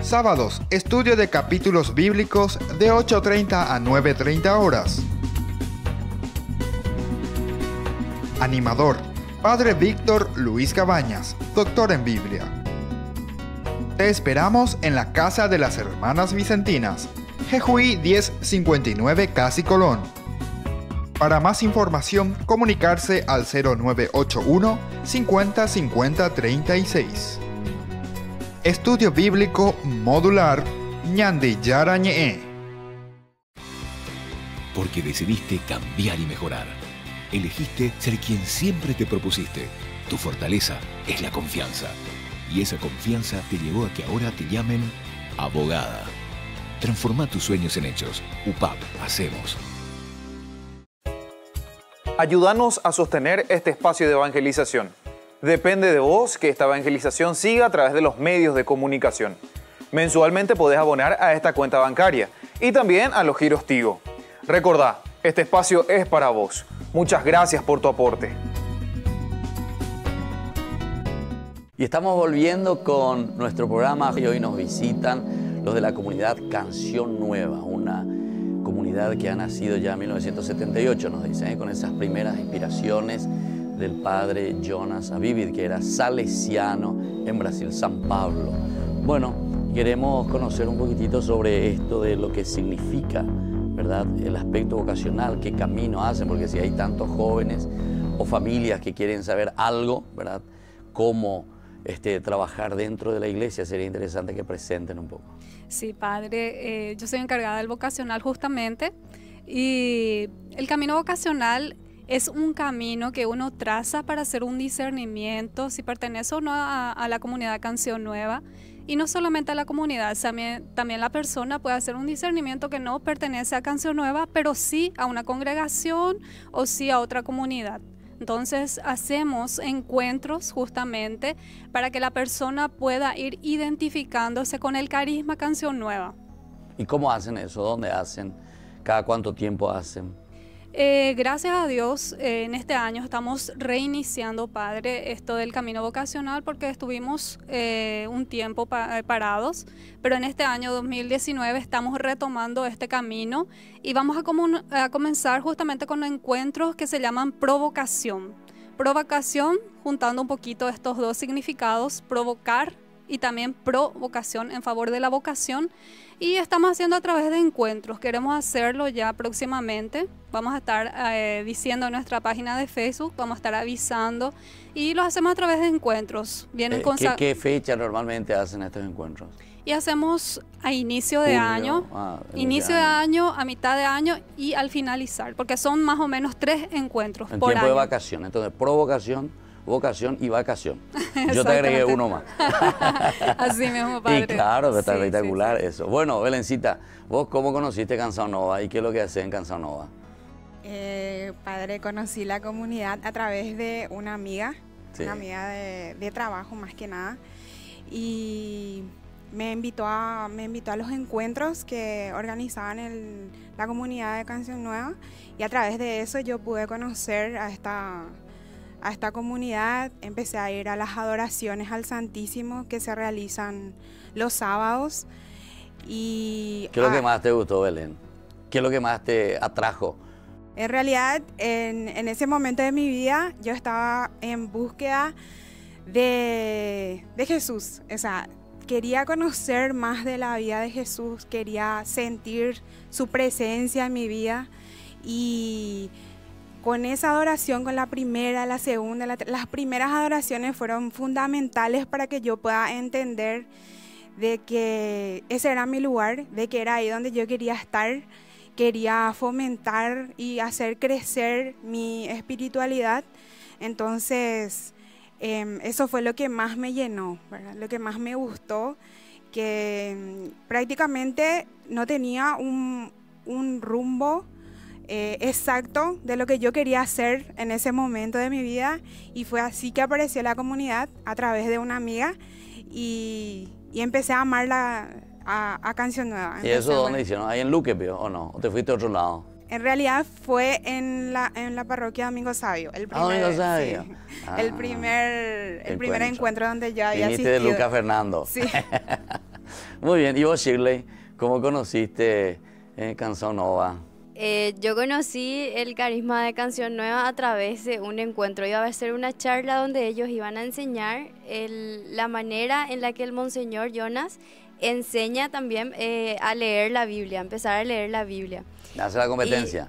A: Sábados, estudio de capítulos bíblicos de 8.30 a 9.30 horas. Animador, Padre Víctor Luis Cabañas, doctor en Biblia. Te esperamos en la Casa de las Hermanas Vicentinas, Jejuí 1059 Casi Colón para más información, comunicarse al 0981 50 50 36. Estudio Bíblico Modular Ñandi Yarañe.
C: Porque decidiste cambiar y mejorar. Elegiste ser quien siempre te propusiste. Tu fortaleza es la confianza. Y esa confianza te llevó a que ahora te llamen abogada. Transforma tus sueños en hechos. UPAP, hacemos.
D: Ayúdanos a sostener este espacio de evangelización. Depende de vos que esta evangelización siga a través de los medios de comunicación. Mensualmente podés abonar a esta cuenta bancaria y también a los giros Tigo. Recordá, este espacio es para vos. Muchas gracias por tu aporte.
B: Y estamos volviendo con nuestro programa y hoy nos visitan los de la comunidad Canción Nueva, una comunidad que ha nacido ya en 1978, nos dicen, ¿eh? con esas primeras inspiraciones del padre Jonas Avivid, que era salesiano en Brasil, San Pablo. Bueno, queremos conocer un poquitito sobre esto de lo que significa, ¿verdad? El aspecto vocacional, qué camino hacen, porque si hay tantos jóvenes o familias que quieren saber algo, ¿verdad? Cómo este, trabajar dentro de la iglesia, sería interesante que presenten un poco.
E: Sí, padre, eh, yo soy encargada del vocacional justamente y el camino vocacional es un camino que uno traza para hacer un discernimiento si pertenece o no a, la comunidad Canción Nueva. Y no solamente a la comunidad, también, también la persona puede hacer un discernimiento que no pertenece a Canción Nueva, pero sí a una congregación o sí a otra comunidad. Entonces hacemos encuentros justamente para que la persona pueda ir identificándose con el carisma Canción Nueva.
B: ¿Y cómo hacen eso? ¿Dónde hacen? ¿Cada cuánto tiempo hacen?
E: Eh, gracias a Dios, eh, en este año estamos reiniciando, Padre, esto del camino vocacional porque estuvimos eh, un tiempo parados, pero en este año 2019 estamos retomando este camino y vamos a, a comenzar justamente con encuentros que se llaman provocación. Provocación, juntando un poquito estos dos significados, provocar y también provocación en favor de la vocación. Y estamos haciendo a través de encuentros. Queremos hacerlo ya próximamente. Vamos a estar eh, diciendo en nuestra página de Facebook, vamos a estar avisando y lo hacemos a través de encuentros.
B: Vienen eh, ¿qué, fecha normalmente hacen estos encuentros?
E: Y hacemos a inicio de año, ah, inicio de año. a mitad de año y al finalizar, porque son más o menos tres encuentros
B: en tiempo de vacaciones. Entonces, provocación, vocación y vacación. <laughs> Yo te agregué uno más. <laughs>
E: Así mismo, padre.
B: Y claro, está
E: Sí,
B: espectacular
E: sí.
B: eso. Bueno, Belencita, ¿vos cómo conociste Canción Nova y qué es lo que haces en Canción Nova?
F: Eh, padre, conocí la comunidad a través de una amiga,
B: Sí.
F: una amiga de, de trabajo más que nada, y me invitó a, me invitó a los encuentros que organizaban el- la comunidad de Canción Nueva, y a través de eso yo pude conocer a esta, a esta comunidad, empecé a ir a las adoraciones al Santísimo que se realizan los sábados, y...
B: ¿Qué es lo que más te gustó, Belén? ¿Qué es lo que más te atrajo?
F: En realidad, en, en ese momento de mi vida, yo estaba en búsqueda de, de Jesús. O sea, quería conocer más de la vida de Jesús, quería sentir su presencia en mi vida. Y con esa adoración, con la primera, la segunda, las primeras adoraciones fueron fundamentales para que yo pueda entender de que ese era mi lugar, de que era ahí donde yo quería estar quería fomentar y hacer crecer mi espiritualidad. Entonces, em, eso fue lo que más me llenó, lo que más me gustó, que em, prácticamente no tenía un rumbo eh, exacto de lo que yo quería hacer en ese momento de mi vida y fue así que apareció la comunidad a través de una amiga y, y empecé a amar la, a, a Canción Nueva.
B: ¿Y eso dónde hicieron? ¿Ahí en Luque, o no? ¿O te fuiste a otro lado?
F: en realidad fue en la, en la parroquia Domingo Sabio. El
B: Ah, Domingo
F: sí.
B: Sabio. <laughs>
F: el
B: Ah,
F: primer, el primer
B: encuentro.
F: donde yo había
B: Viniste de
F: asistido.
B: Luca Fernando.
F: Sí. <laughs>
B: Muy bien. ¿Y vos, Shirley, cómo conociste eh, Canción Nova?
G: Eh, yo conocí el carisma de Canción Nueva a través de un encuentro. Iba a ser una charla donde ellos iban a enseñar el- la manera en la que el Monseñor Jonas enseña también eh, a leer la Biblia, a empezar a leer la Biblia.
B: ¿Hace la competencia?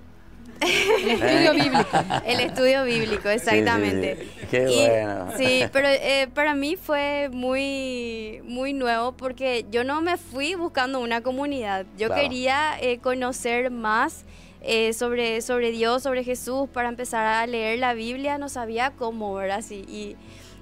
B: <laughs>
E: Estudio bíblico.
G: El estudio bíblico, exactamente.
B: sí, sí. Qué
G: Y-
B: bueno.
G: Sí, pero eh, para mí fue muy, muy nuevo porque yo no me fui buscando una comunidad. Yo
B: Claro.
G: quería eh, conocer más eh, sobre, sobre Dios, sobre Jesús, para empezar a leer la Biblia. No sabía cómo, ¿verdad? Sí, y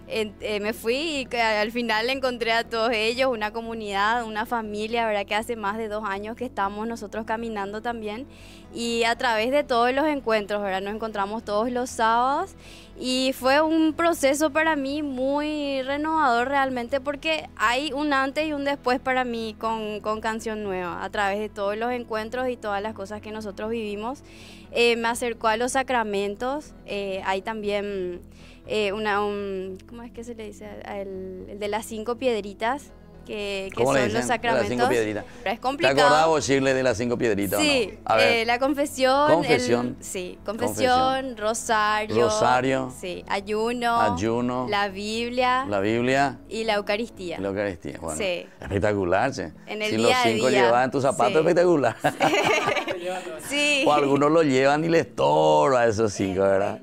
G: eh, me fui y al final encontré a todos ellos, una comunidad, una familia, ¿verdad? Que hace más de dos años que estamos nosotros caminando también. Y a través de todos los encuentros, ¿verdad? Nos encontramos todos los sábados. Y fue un proceso para mí muy renovador realmente porque hay un antes y un después para mí con, con Canción Nueva. A través de todos los encuentros y todas las cosas que nosotros vivimos. Eh, me acercó a los sacramentos. eh, hay también eh, una, un- ¿cómo es que se le dice? El, el de las cinco piedritas, que, que
B: ¿Cómo le
G: son los
B: De las
G: sacramentos.
B: cinco piedritas.
G: Es
B: ¿Te
G: complicado.
B: acordás vos, Shirley, de las cinco piedritas
G: Sí,
B: o no? A ver.
G: eh, la confesión. el-
B: Confesión.
G: sí, confesión, rosario.
B: Rosario.
G: Sí, ayuno.
B: Ayuno.
G: La Biblia
B: La Biblia
G: y la Eucaristía.
B: la Eucaristía. Bueno,
G: Sí.
B: espectacular, che.
G: En el
B: si
G: día
B: los cinco
G: día.
B: llevan tus zapatos,
G: Sí.
B: espectacular. <laughs> <laughs>
G: Sí.
B: o algunos lo llevan y les estorba a esos cinco, ¿verdad?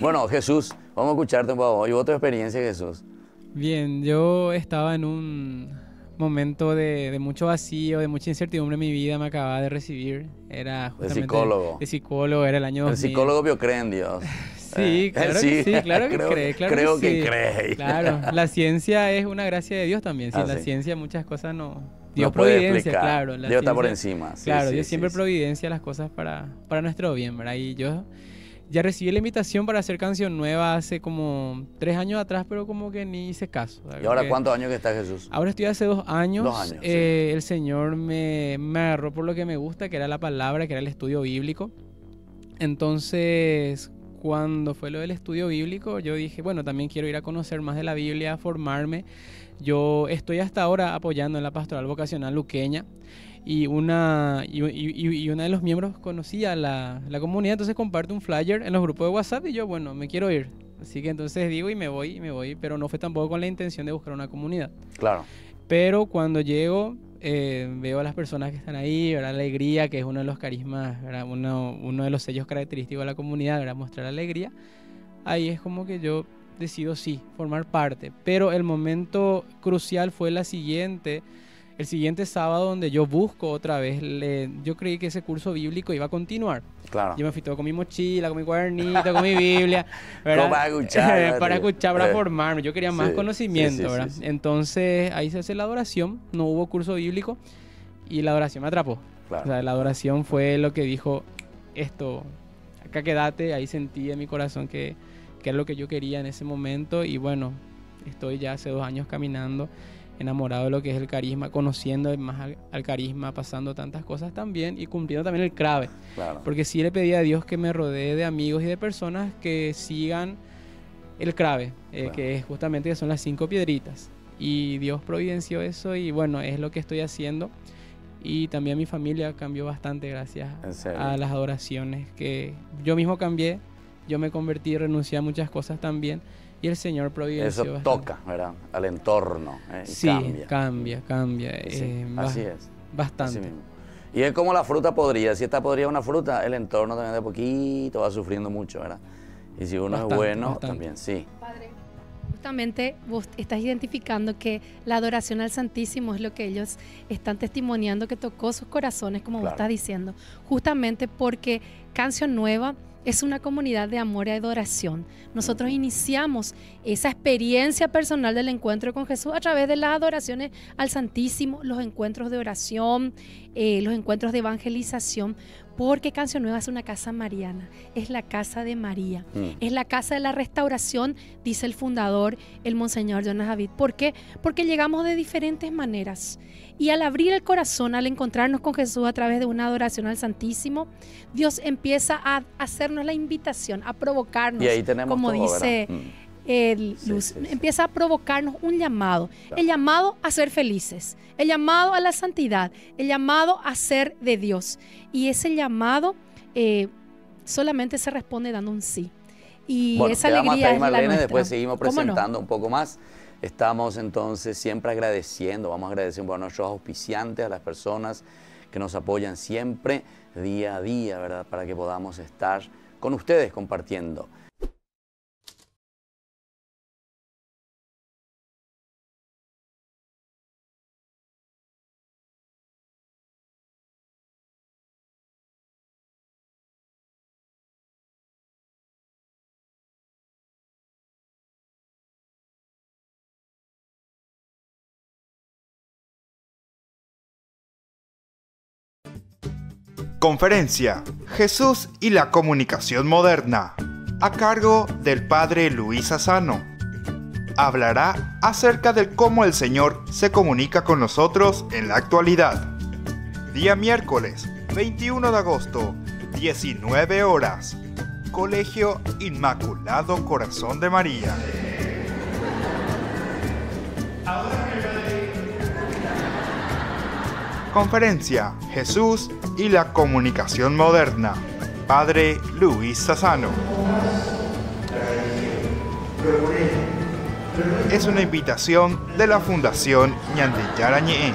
B: Bueno, Jesús, vamos a escucharte un poco. ¿Y vos tu experiencia, Jesús?
H: Bien, yo estaba en un momento de, de mucho vacío, de mucha incertidumbre en mi vida, me acababa de recibir. Era justamente
B: psicólogo.
H: De psicólogo, era el año
B: El
H: 2000.
B: psicólogo vio cree en Dios. <laughs>
H: Sí,
B: Eh,
H: claro <laughs>
B: sí,
H: que sí, claro que
B: creo-
H: cree, claro
B: creo
H: que,
B: que
H: sí.
B: cree.
H: Claro, <laughs> la ciencia es una gracia de Dios también. Sin
B: Ah,
H: la
B: sí.
H: ciencia muchas cosas no... Dios
B: No
H: providencia, claro. la
B: Dios está por
H: ciencia-
B: encima.
H: Claro, Dios siempre providencia las cosas para, para nuestro bien, ¿verdad? Y yo ya recibí la invitación para hacer canción nueva hace como tres años atrás, pero como que ni hice caso.
B: ¿Y ahora cuántos años que está Jesús?
H: Ahora estoy hace dos años.
B: Dos años, sí.
H: Eh, El Señor me, me agarró por lo que me gusta, que era la palabra, que era el estudio bíblico. Entonces, cuando fue lo del estudio bíblico, yo dije, bueno, también quiero ir a conocer más de la Biblia, a formarme. Yo estoy hasta ahora apoyando en la pastoral vocacional luqueña. Y una, y, y- y una de los miembros conocía la, la comunidad, entonces comparte un flyer en los grupos de WhatsApp y yo, bueno, me quiero ir. Así que entonces digo y me voy y me voy, pero no fue tampoco con la intención de buscar una comunidad.
B: Claro.
H: Pero cuando llego, eh, veo a las personas que están ahí, ¿verdad? la alegría, que es uno de los carismas. Uno, uno de los sellos característicos de la comunidad, ¿verdad? mostrar alegría. Ahí es como que yo decido sí, formar parte. Pero el momento crucial fue la siguiente. El siguiente sábado donde yo busco otra vez, le- yo creí que ese curso bíblico iba a continuar.
B: Claro.
H: Yo me fui todo con mi mochila, con mi cuadernito, con mi Biblia. <laughs> ¿verdad?
B: Como <laughs> para escuchar,
H: para escuchar, para
B: Eh.
H: formarme. Yo quería más conocimiento,
B: sí, sí,
H: ¿verdad? Entonces ahí se hace la adoración, no hubo curso bíblico y la adoración me atrapó.
B: Claro.
H: O sea, la adoración fue lo que dijo, esto, acá quédate, ahí sentí en mi corazón que, que era lo que yo quería en ese momento y bueno, estoy ya hace dos años caminando enamorado de lo que es el carisma, conociendo más al, al carisma, pasando tantas cosas también y cumpliendo también el clave.
B: Claro.
H: Porque sí le pedí a Dios que me rodee de amigos y de personas que sigan el clave, eh,
B: Claro.
H: que es justamente que son las cinco piedritas. Y Dios providenció eso y bueno, es lo que estoy haciendo. Y también mi familia cambió bastante gracias a las adoraciones que yo mismo cambié, yo me convertí, renuncié a muchas cosas también y el Señor providenció
B: Eso
H: bastante.
B: toca, ¿verdad? Al entorno. ¿eh? Y
H: Sí,
B: cambia.
H: cambia, cambia.
B: Sí,
H: eh,
B: así es. Así
H: Bastante.
B: mismo. Y es como la fruta podrida. Si está podrida una fruta, el entorno también de poquito va sufriendo mucho, ¿verdad? Y si uno
H: Bastante,
B: es bueno,
H: bastante.
B: también sí.
I: Padre, justamente vos estás identificando que la adoración al Santísimo es lo que ellos están testimoniando que tocó sus corazones, como
B: Claro.
I: vos estás diciendo, justamente porque Canción Nueva es una comunidad de amor y adoración. Nosotros iniciamos esa experiencia personal del encuentro con Jesús a través de las adoraciones al Santísimo, los encuentros de oración, eh, los encuentros de evangelización, porque Canción Nueva es una casa mariana, es la casa de María.
B: Mm.
I: Es la casa de la restauración, dice el fundador, el Monseñor Jonas David. ¿Por qué? Porque llegamos de diferentes maneras. Y al abrir el corazón, al encontrarnos con Jesús a través de una adoración al Santísimo, Dios empieza a hacernos la invitación, a provocarnos.
B: Y ahí tenemos
I: como
B: todo,
I: dice
B: ¿verdad? Mm.
I: El
B: Sí,
I: Luz,
B: sí, sí.
I: empieza a provocarnos un llamado. El llamado a ser felices, el llamado a la santidad, el llamado a ser de Dios. Y ese llamado eh, solamente se responde dando un sí. Y
B: Bueno,
I: esa alegría
B: ahí,
I: es la
B: Marlene,
I: nuestra.
B: después seguimos presentando un poco más. Estamos entonces siempre agradeciendo, vamos a agradecer por nuestros auspiciantes, a las personas que nos apoyan siempre, día a día, ¿verdad? Para que podamos estar con ustedes compartiendo.
A: Conferencia Jesús y la comunicación moderna, a cargo del padre Luis Asano. Hablará acerca de cómo el Señor se comunica con nosotros en la actualidad. Día miércoles, 21 de agosto, 19 horas. Colegio Inmaculado Corazón de María. Conferencia Jesús y la comunicación moderna. Padre Luis Sassano. Es una invitación de la Fundación Ñandeyarañe.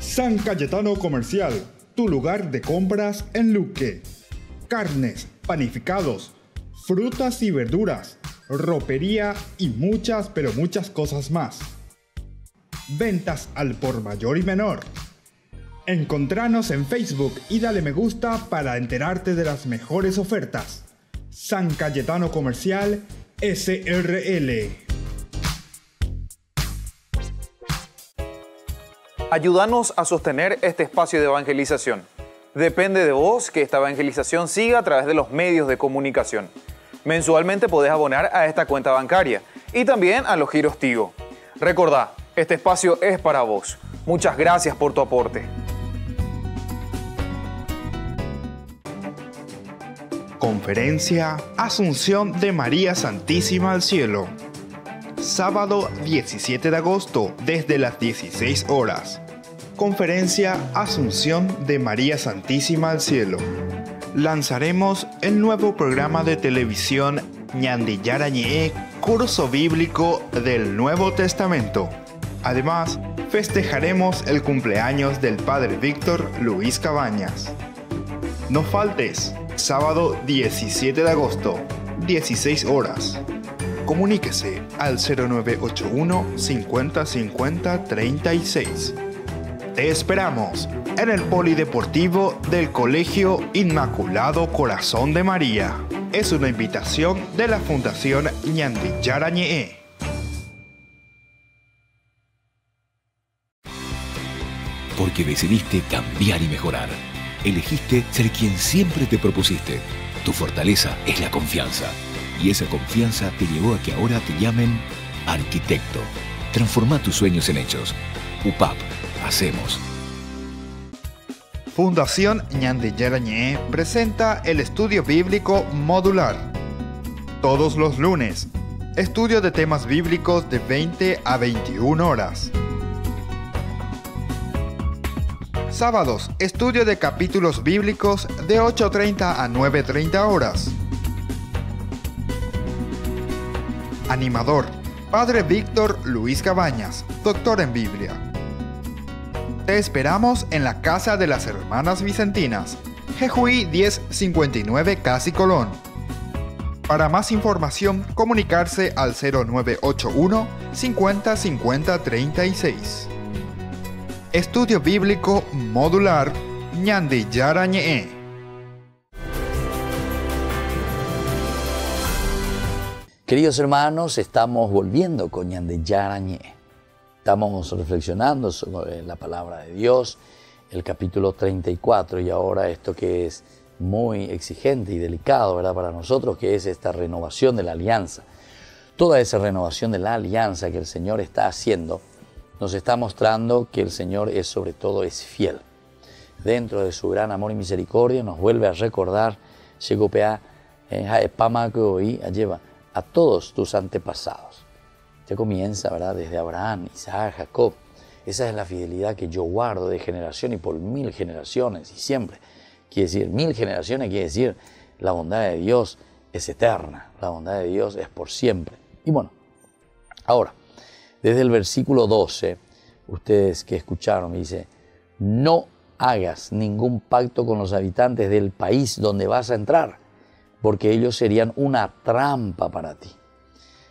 A: San Cayetano Comercial, tu lugar de compras en Luque. Carnes, panificados, frutas y verduras, ropería y muchas pero muchas cosas más. Ventas al por mayor y menor. Encontranos en Facebook y dale me gusta para enterarte de las mejores ofertas. San Cayetano Comercial SRL.
D: Ayúdanos a sostener este espacio de evangelización. Depende de vos que esta evangelización siga a través de los medios de comunicación. Mensualmente podés abonar a esta cuenta bancaria y también a los giros Tigo. Recordá, este espacio es para vos. Muchas gracias por tu aporte.
A: Conferencia Asunción de María Santísima al Cielo. Sábado 17 de agosto desde las 16 horas. Conferencia Asunción de María Santísima al Cielo. Lanzaremos el nuevo programa de televisión Ñandillarañe, curso bíblico del Nuevo Testamento. Además, festejaremos el cumpleaños del Padre Víctor Luis Cabañas. No faltes, sábado 17 de agosto, 16 horas. comuníquese al 0981 50 50 36. Te esperamos en el Polideportivo del Colegio Inmaculado Corazón de María. Es una invitación de la Fundación Ñandi Yarañe.
C: Porque decidiste cambiar y mejorar. Elegiste ser quien siempre te propusiste. Tu fortaleza es la confianza. Y esa confianza te llevó a que ahora te llamen arquitecto. Transforma tus sueños en hechos. UPAP. Hacemos.
A: Fundación Ñande Yarañé presenta el estudio bíblico modular. Todos los lunes. Estudio de temas bíblicos de 20 a 21 horas. Sábados, estudio de capítulos bíblicos de 8.30 a 9.30 horas. Animador, Padre Víctor Luis Cabañas, doctor en Biblia. Te esperamos en la Casa de las Hermanas Vicentinas, Jejuí 1059 Casi Colón. Para más información, comunicarse al 0981 50 50 36. Estudio Bíblico Modular Ñandi Yarañe.
B: Queridos hermanos, estamos volviendo con Ñande Yarañe. Estamos reflexionando sobre la palabra de Dios, el capítulo 34, y ahora esto que es muy exigente y delicado para nosotros, que es esta renovación de la alianza. Toda esa renovación de la alianza que el Señor está haciendo nos está mostrando que el Señor es sobre todo es fiel. Dentro de su gran amor y misericordia nos vuelve a recordar, Shegopea, a todos tus antepasados. Ya comienza, ¿verdad? Desde Abraham, Isaac, Jacob. Esa es la fidelidad que yo guardo de generación y por mil generaciones y siempre. Quiere decir, mil generaciones quiere decir, la bondad de Dios es eterna, la bondad de Dios es por siempre. Y bueno, ahora, desde el versículo 12, ustedes que escucharon, me dice, no hagas ningún pacto con los habitantes del país donde vas a entrar porque ellos serían una trampa para ti.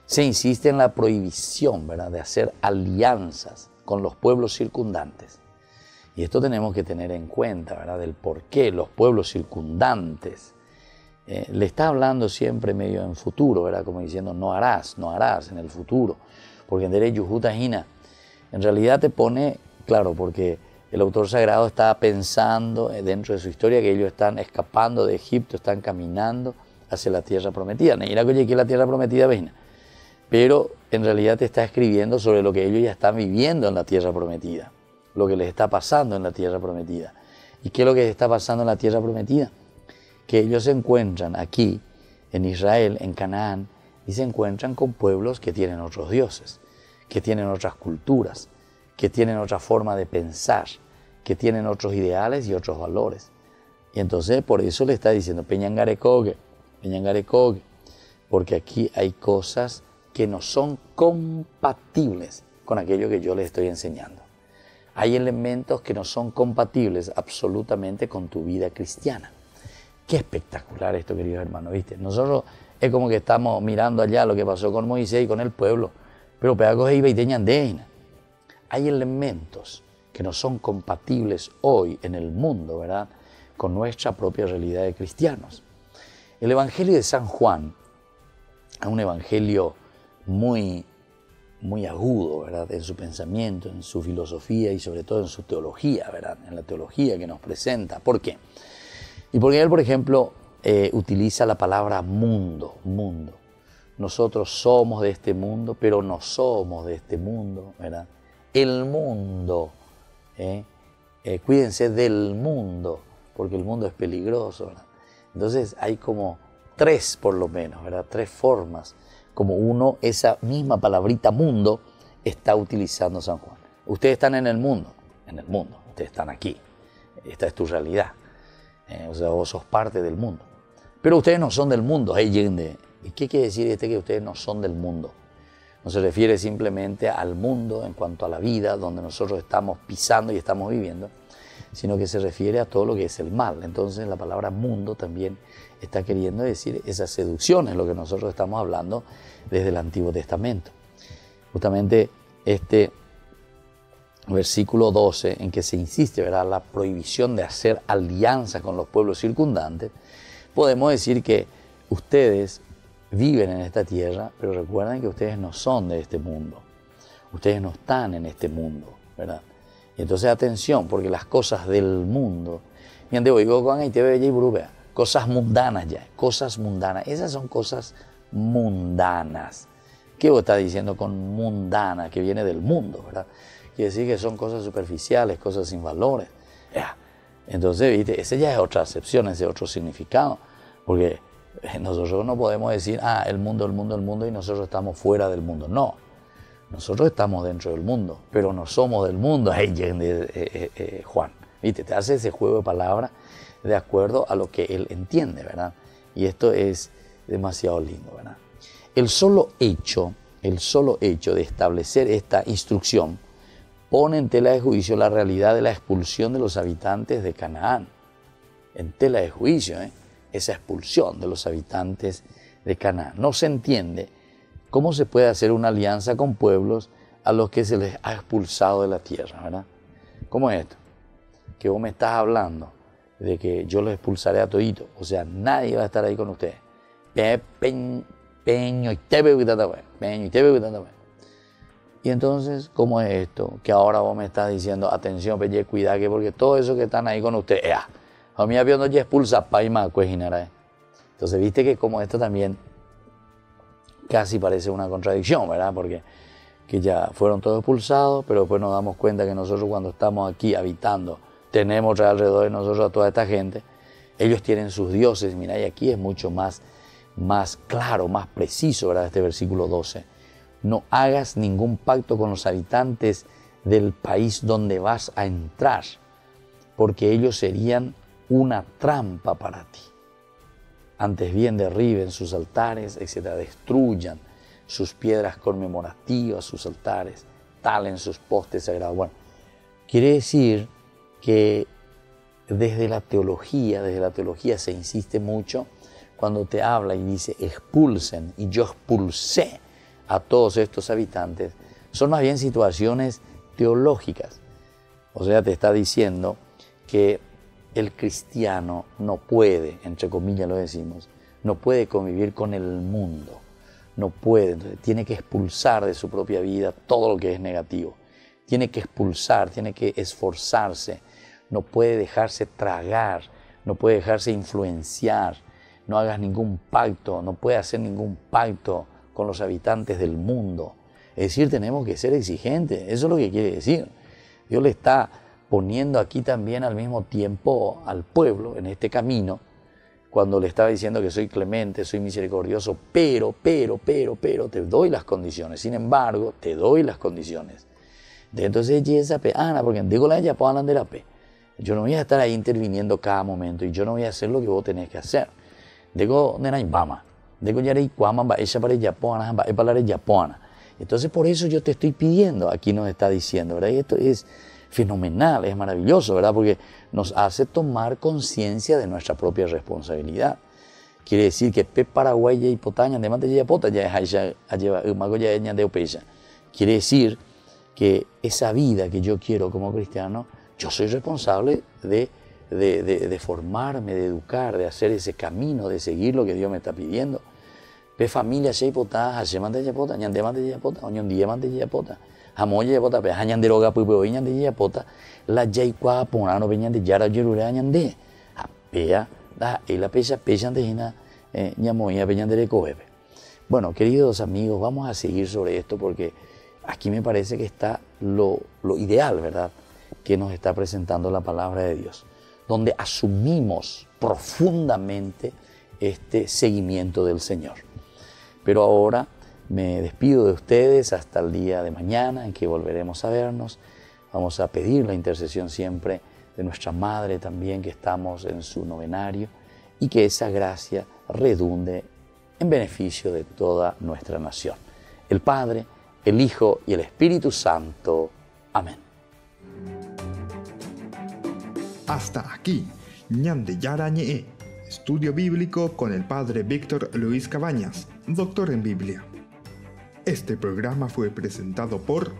B: Se insiste en la prohibición ¿verdad? de hacer alianzas con los pueblos circundantes. Y esto tenemos que tener en cuenta, ¿verdad? Del por qué los pueblos circundantes. Eh, le está hablando siempre medio en futuro, ¿verdad? Como diciendo, no harás, no harás en el futuro. Porque en derecho en realidad te pone, claro, porque el autor sagrado está pensando eh, dentro de su historia que ellos están escapando de Egipto, están caminando hacia la tierra prometida. que la tierra prometida, Pero en realidad te está escribiendo sobre lo que ellos ya están viviendo en la tierra prometida, lo que les está pasando en la tierra prometida. ¿Y qué es lo que les está pasando en la tierra prometida? Que ellos se encuentran aquí, en Israel, en Canaán, y se encuentran con pueblos que tienen otros dioses, que tienen otras culturas, que tienen otra forma de pensar, que tienen otros ideales y otros valores. Y entonces por eso le está diciendo Peñangarecogue, Peñangarecogue, porque aquí hay cosas que no son compatibles con aquello que yo les estoy enseñando. Hay elementos que no son compatibles absolutamente con tu vida cristiana. Qué espectacular esto, queridos hermanos, ¿viste? Nosotros es como que estamos mirando allá lo que pasó con Moisés y con el pueblo, pero pedagogos y Deina hay elementos que no son compatibles hoy en el mundo, ¿verdad?, con nuestra propia realidad de cristianos. El Evangelio de San Juan es un evangelio muy, muy agudo, ¿verdad?, en su pensamiento, en su filosofía y sobre todo en su teología, ¿verdad?, en la teología que nos presenta. ¿Por qué? Y porque él, por ejemplo, eh, utiliza la palabra mundo, mundo. Nosotros somos de este mundo, pero no somos de este mundo, ¿verdad? el mundo. ¿eh? Eh, cuídense del mundo, porque el mundo es peligroso. Entonces hay como tres, por lo menos, ¿verdad? tres formas, como uno, esa misma palabrita mundo, está utilizando San Juan. Ustedes están en el mundo, en el mundo, ustedes están aquí. Esta es tu realidad. ¿eh? o sea, vos sos parte del mundo. Pero ustedes no son del mundo. ¿Y qué quiere decir este que ustedes no son del mundo? No se refiere simplemente al mundo en cuanto a la vida donde nosotros estamos pisando y estamos viviendo, sino que se refiere a todo lo que es el mal. Entonces la palabra mundo también está queriendo decir esa seducción, es lo que nosotros estamos hablando desde el Antiguo Testamento. Justamente este versículo 12 en que se insiste, ¿verdad? La prohibición de hacer alianza con los pueblos circundantes, podemos decir que ustedes viven en esta tierra, pero recuerden que ustedes no son de este mundo. Ustedes no están en este mundo, ¿verdad? Entonces atención, porque las cosas del mundo, oigo con cosas mundanas ya, cosas mundanas, esas son cosas mundanas. ¿Qué vos estás diciendo con mundana, que viene del mundo, verdad? Quiere decir que son cosas superficiales, cosas sin valores. Entonces, ¿viste? esa ya es otra acepción, ese es otro significado. Porque nosotros no podemos decir, ah, el mundo, el mundo, el mundo, y nosotros estamos fuera del mundo. No, nosotros estamos dentro del mundo, pero no somos del mundo. <laughs> Eh, eh, eh, Juan, ¿viste? Te hace ese juego de palabras de acuerdo a lo que él entiende, ¿verdad? Y esto es demasiado lindo, ¿verdad? El solo hecho, el solo hecho de establecer esta instrucción pone en tela de juicio la realidad de la expulsión de los habitantes de Canaán. En tela de juicio, ¿eh? esa expulsión de los habitantes de Canaán. No se entiende cómo se puede hacer una alianza con pueblos a los que se les ha expulsado de la tierra, ¿verdad? ¿Cómo es esto? Que vos me estás hablando de que yo los expulsaré a todito, o sea, nadie va a estar ahí con ustedes. Peño y peño y y entonces, ¿cómo es esto? Que ahora vos me estás diciendo, atención, pelle, cuidado, que porque todo eso que están ahí con usted, ya. A mí había ya expulsa paima Entonces, viste que como esto también casi parece una contradicción, ¿verdad? Porque que ya fueron todos expulsados, pero después nos damos cuenta que nosotros cuando estamos aquí habitando, tenemos alrededor de nosotros a toda esta gente, ellos tienen sus dioses, mira, y aquí es mucho más, más claro, más preciso, ¿verdad? Este versículo 12 no hagas ningún pacto con los habitantes del país donde vas a entrar, porque ellos serían una trampa para ti. Antes bien derriben sus altares, etc. Destruyan sus piedras conmemorativas, sus altares, talen sus postes sagrados. Bueno, quiere decir que desde la teología, desde la teología se insiste mucho cuando te habla y dice expulsen, y yo expulsé a todos estos habitantes son más bien situaciones teológicas. O sea, te está diciendo que el cristiano no puede, entre comillas lo decimos, no puede convivir con el mundo, no puede, tiene que expulsar de su propia vida todo lo que es negativo, tiene que expulsar, tiene que esforzarse, no puede dejarse tragar, no puede dejarse influenciar, no hagas ningún pacto, no puede hacer ningún pacto con los habitantes del mundo. Es decir, tenemos que ser exigentes, eso es lo que quiere decir. Dios le está poniendo aquí también al mismo tiempo al pueblo en este camino, cuando le estaba diciendo que soy clemente, soy misericordioso, pero, pero, pero, pero, te doy las condiciones. Sin embargo, te doy las condiciones. Entonces, esa Ana, porque digo la ella puedo de la pe. Yo no voy a estar ahí interviniendo cada momento y yo no voy a hacer lo que vos tenés que hacer. Digo, nena, vamos entonces por eso yo te estoy pidiendo, aquí nos está diciendo, ¿verdad? Y esto es fenomenal, es maravilloso, ¿verdad? Porque nos hace tomar conciencia de nuestra propia responsabilidad. Quiere decir que pe Paraguay y potaña de mate ya es lleva ya de opeya. Quiere decir que esa vida que yo quiero como cristiano, yo soy responsable de de, de, formarme, de educar, de hacer ese camino, de seguir lo que Dios me está pidiendo. Ve familia sei pota, haseman de yapota, ñandeman de yapota, oñon dieman de yapota. Hamoye yapota, pe hañande roga puipe hoy ñande yapota, la jay kwa ponano pe ñande yara yerure ñande. Pea, da, y la pesa pesan de hina, eh, ñamoya pe ñande de Bueno, queridos amigos, vamos a seguir sobre esto porque aquí me parece que está lo, lo ideal, ¿verdad? Que nos está presentando la palabra de Dios donde asumimos profundamente este seguimiento del Señor. Pero ahora me despido de ustedes hasta el día de mañana en que volveremos a vernos. Vamos a pedir la intercesión siempre de nuestra Madre también que estamos en su novenario y que esa gracia redunde en beneficio de toda nuestra nación. El Padre, el Hijo y el Espíritu Santo. Amén.
J: Hasta aquí, Ñande Yarañe, estudio bíblico con el padre Víctor Luis Cabañas, doctor en Biblia. Este programa fue presentado por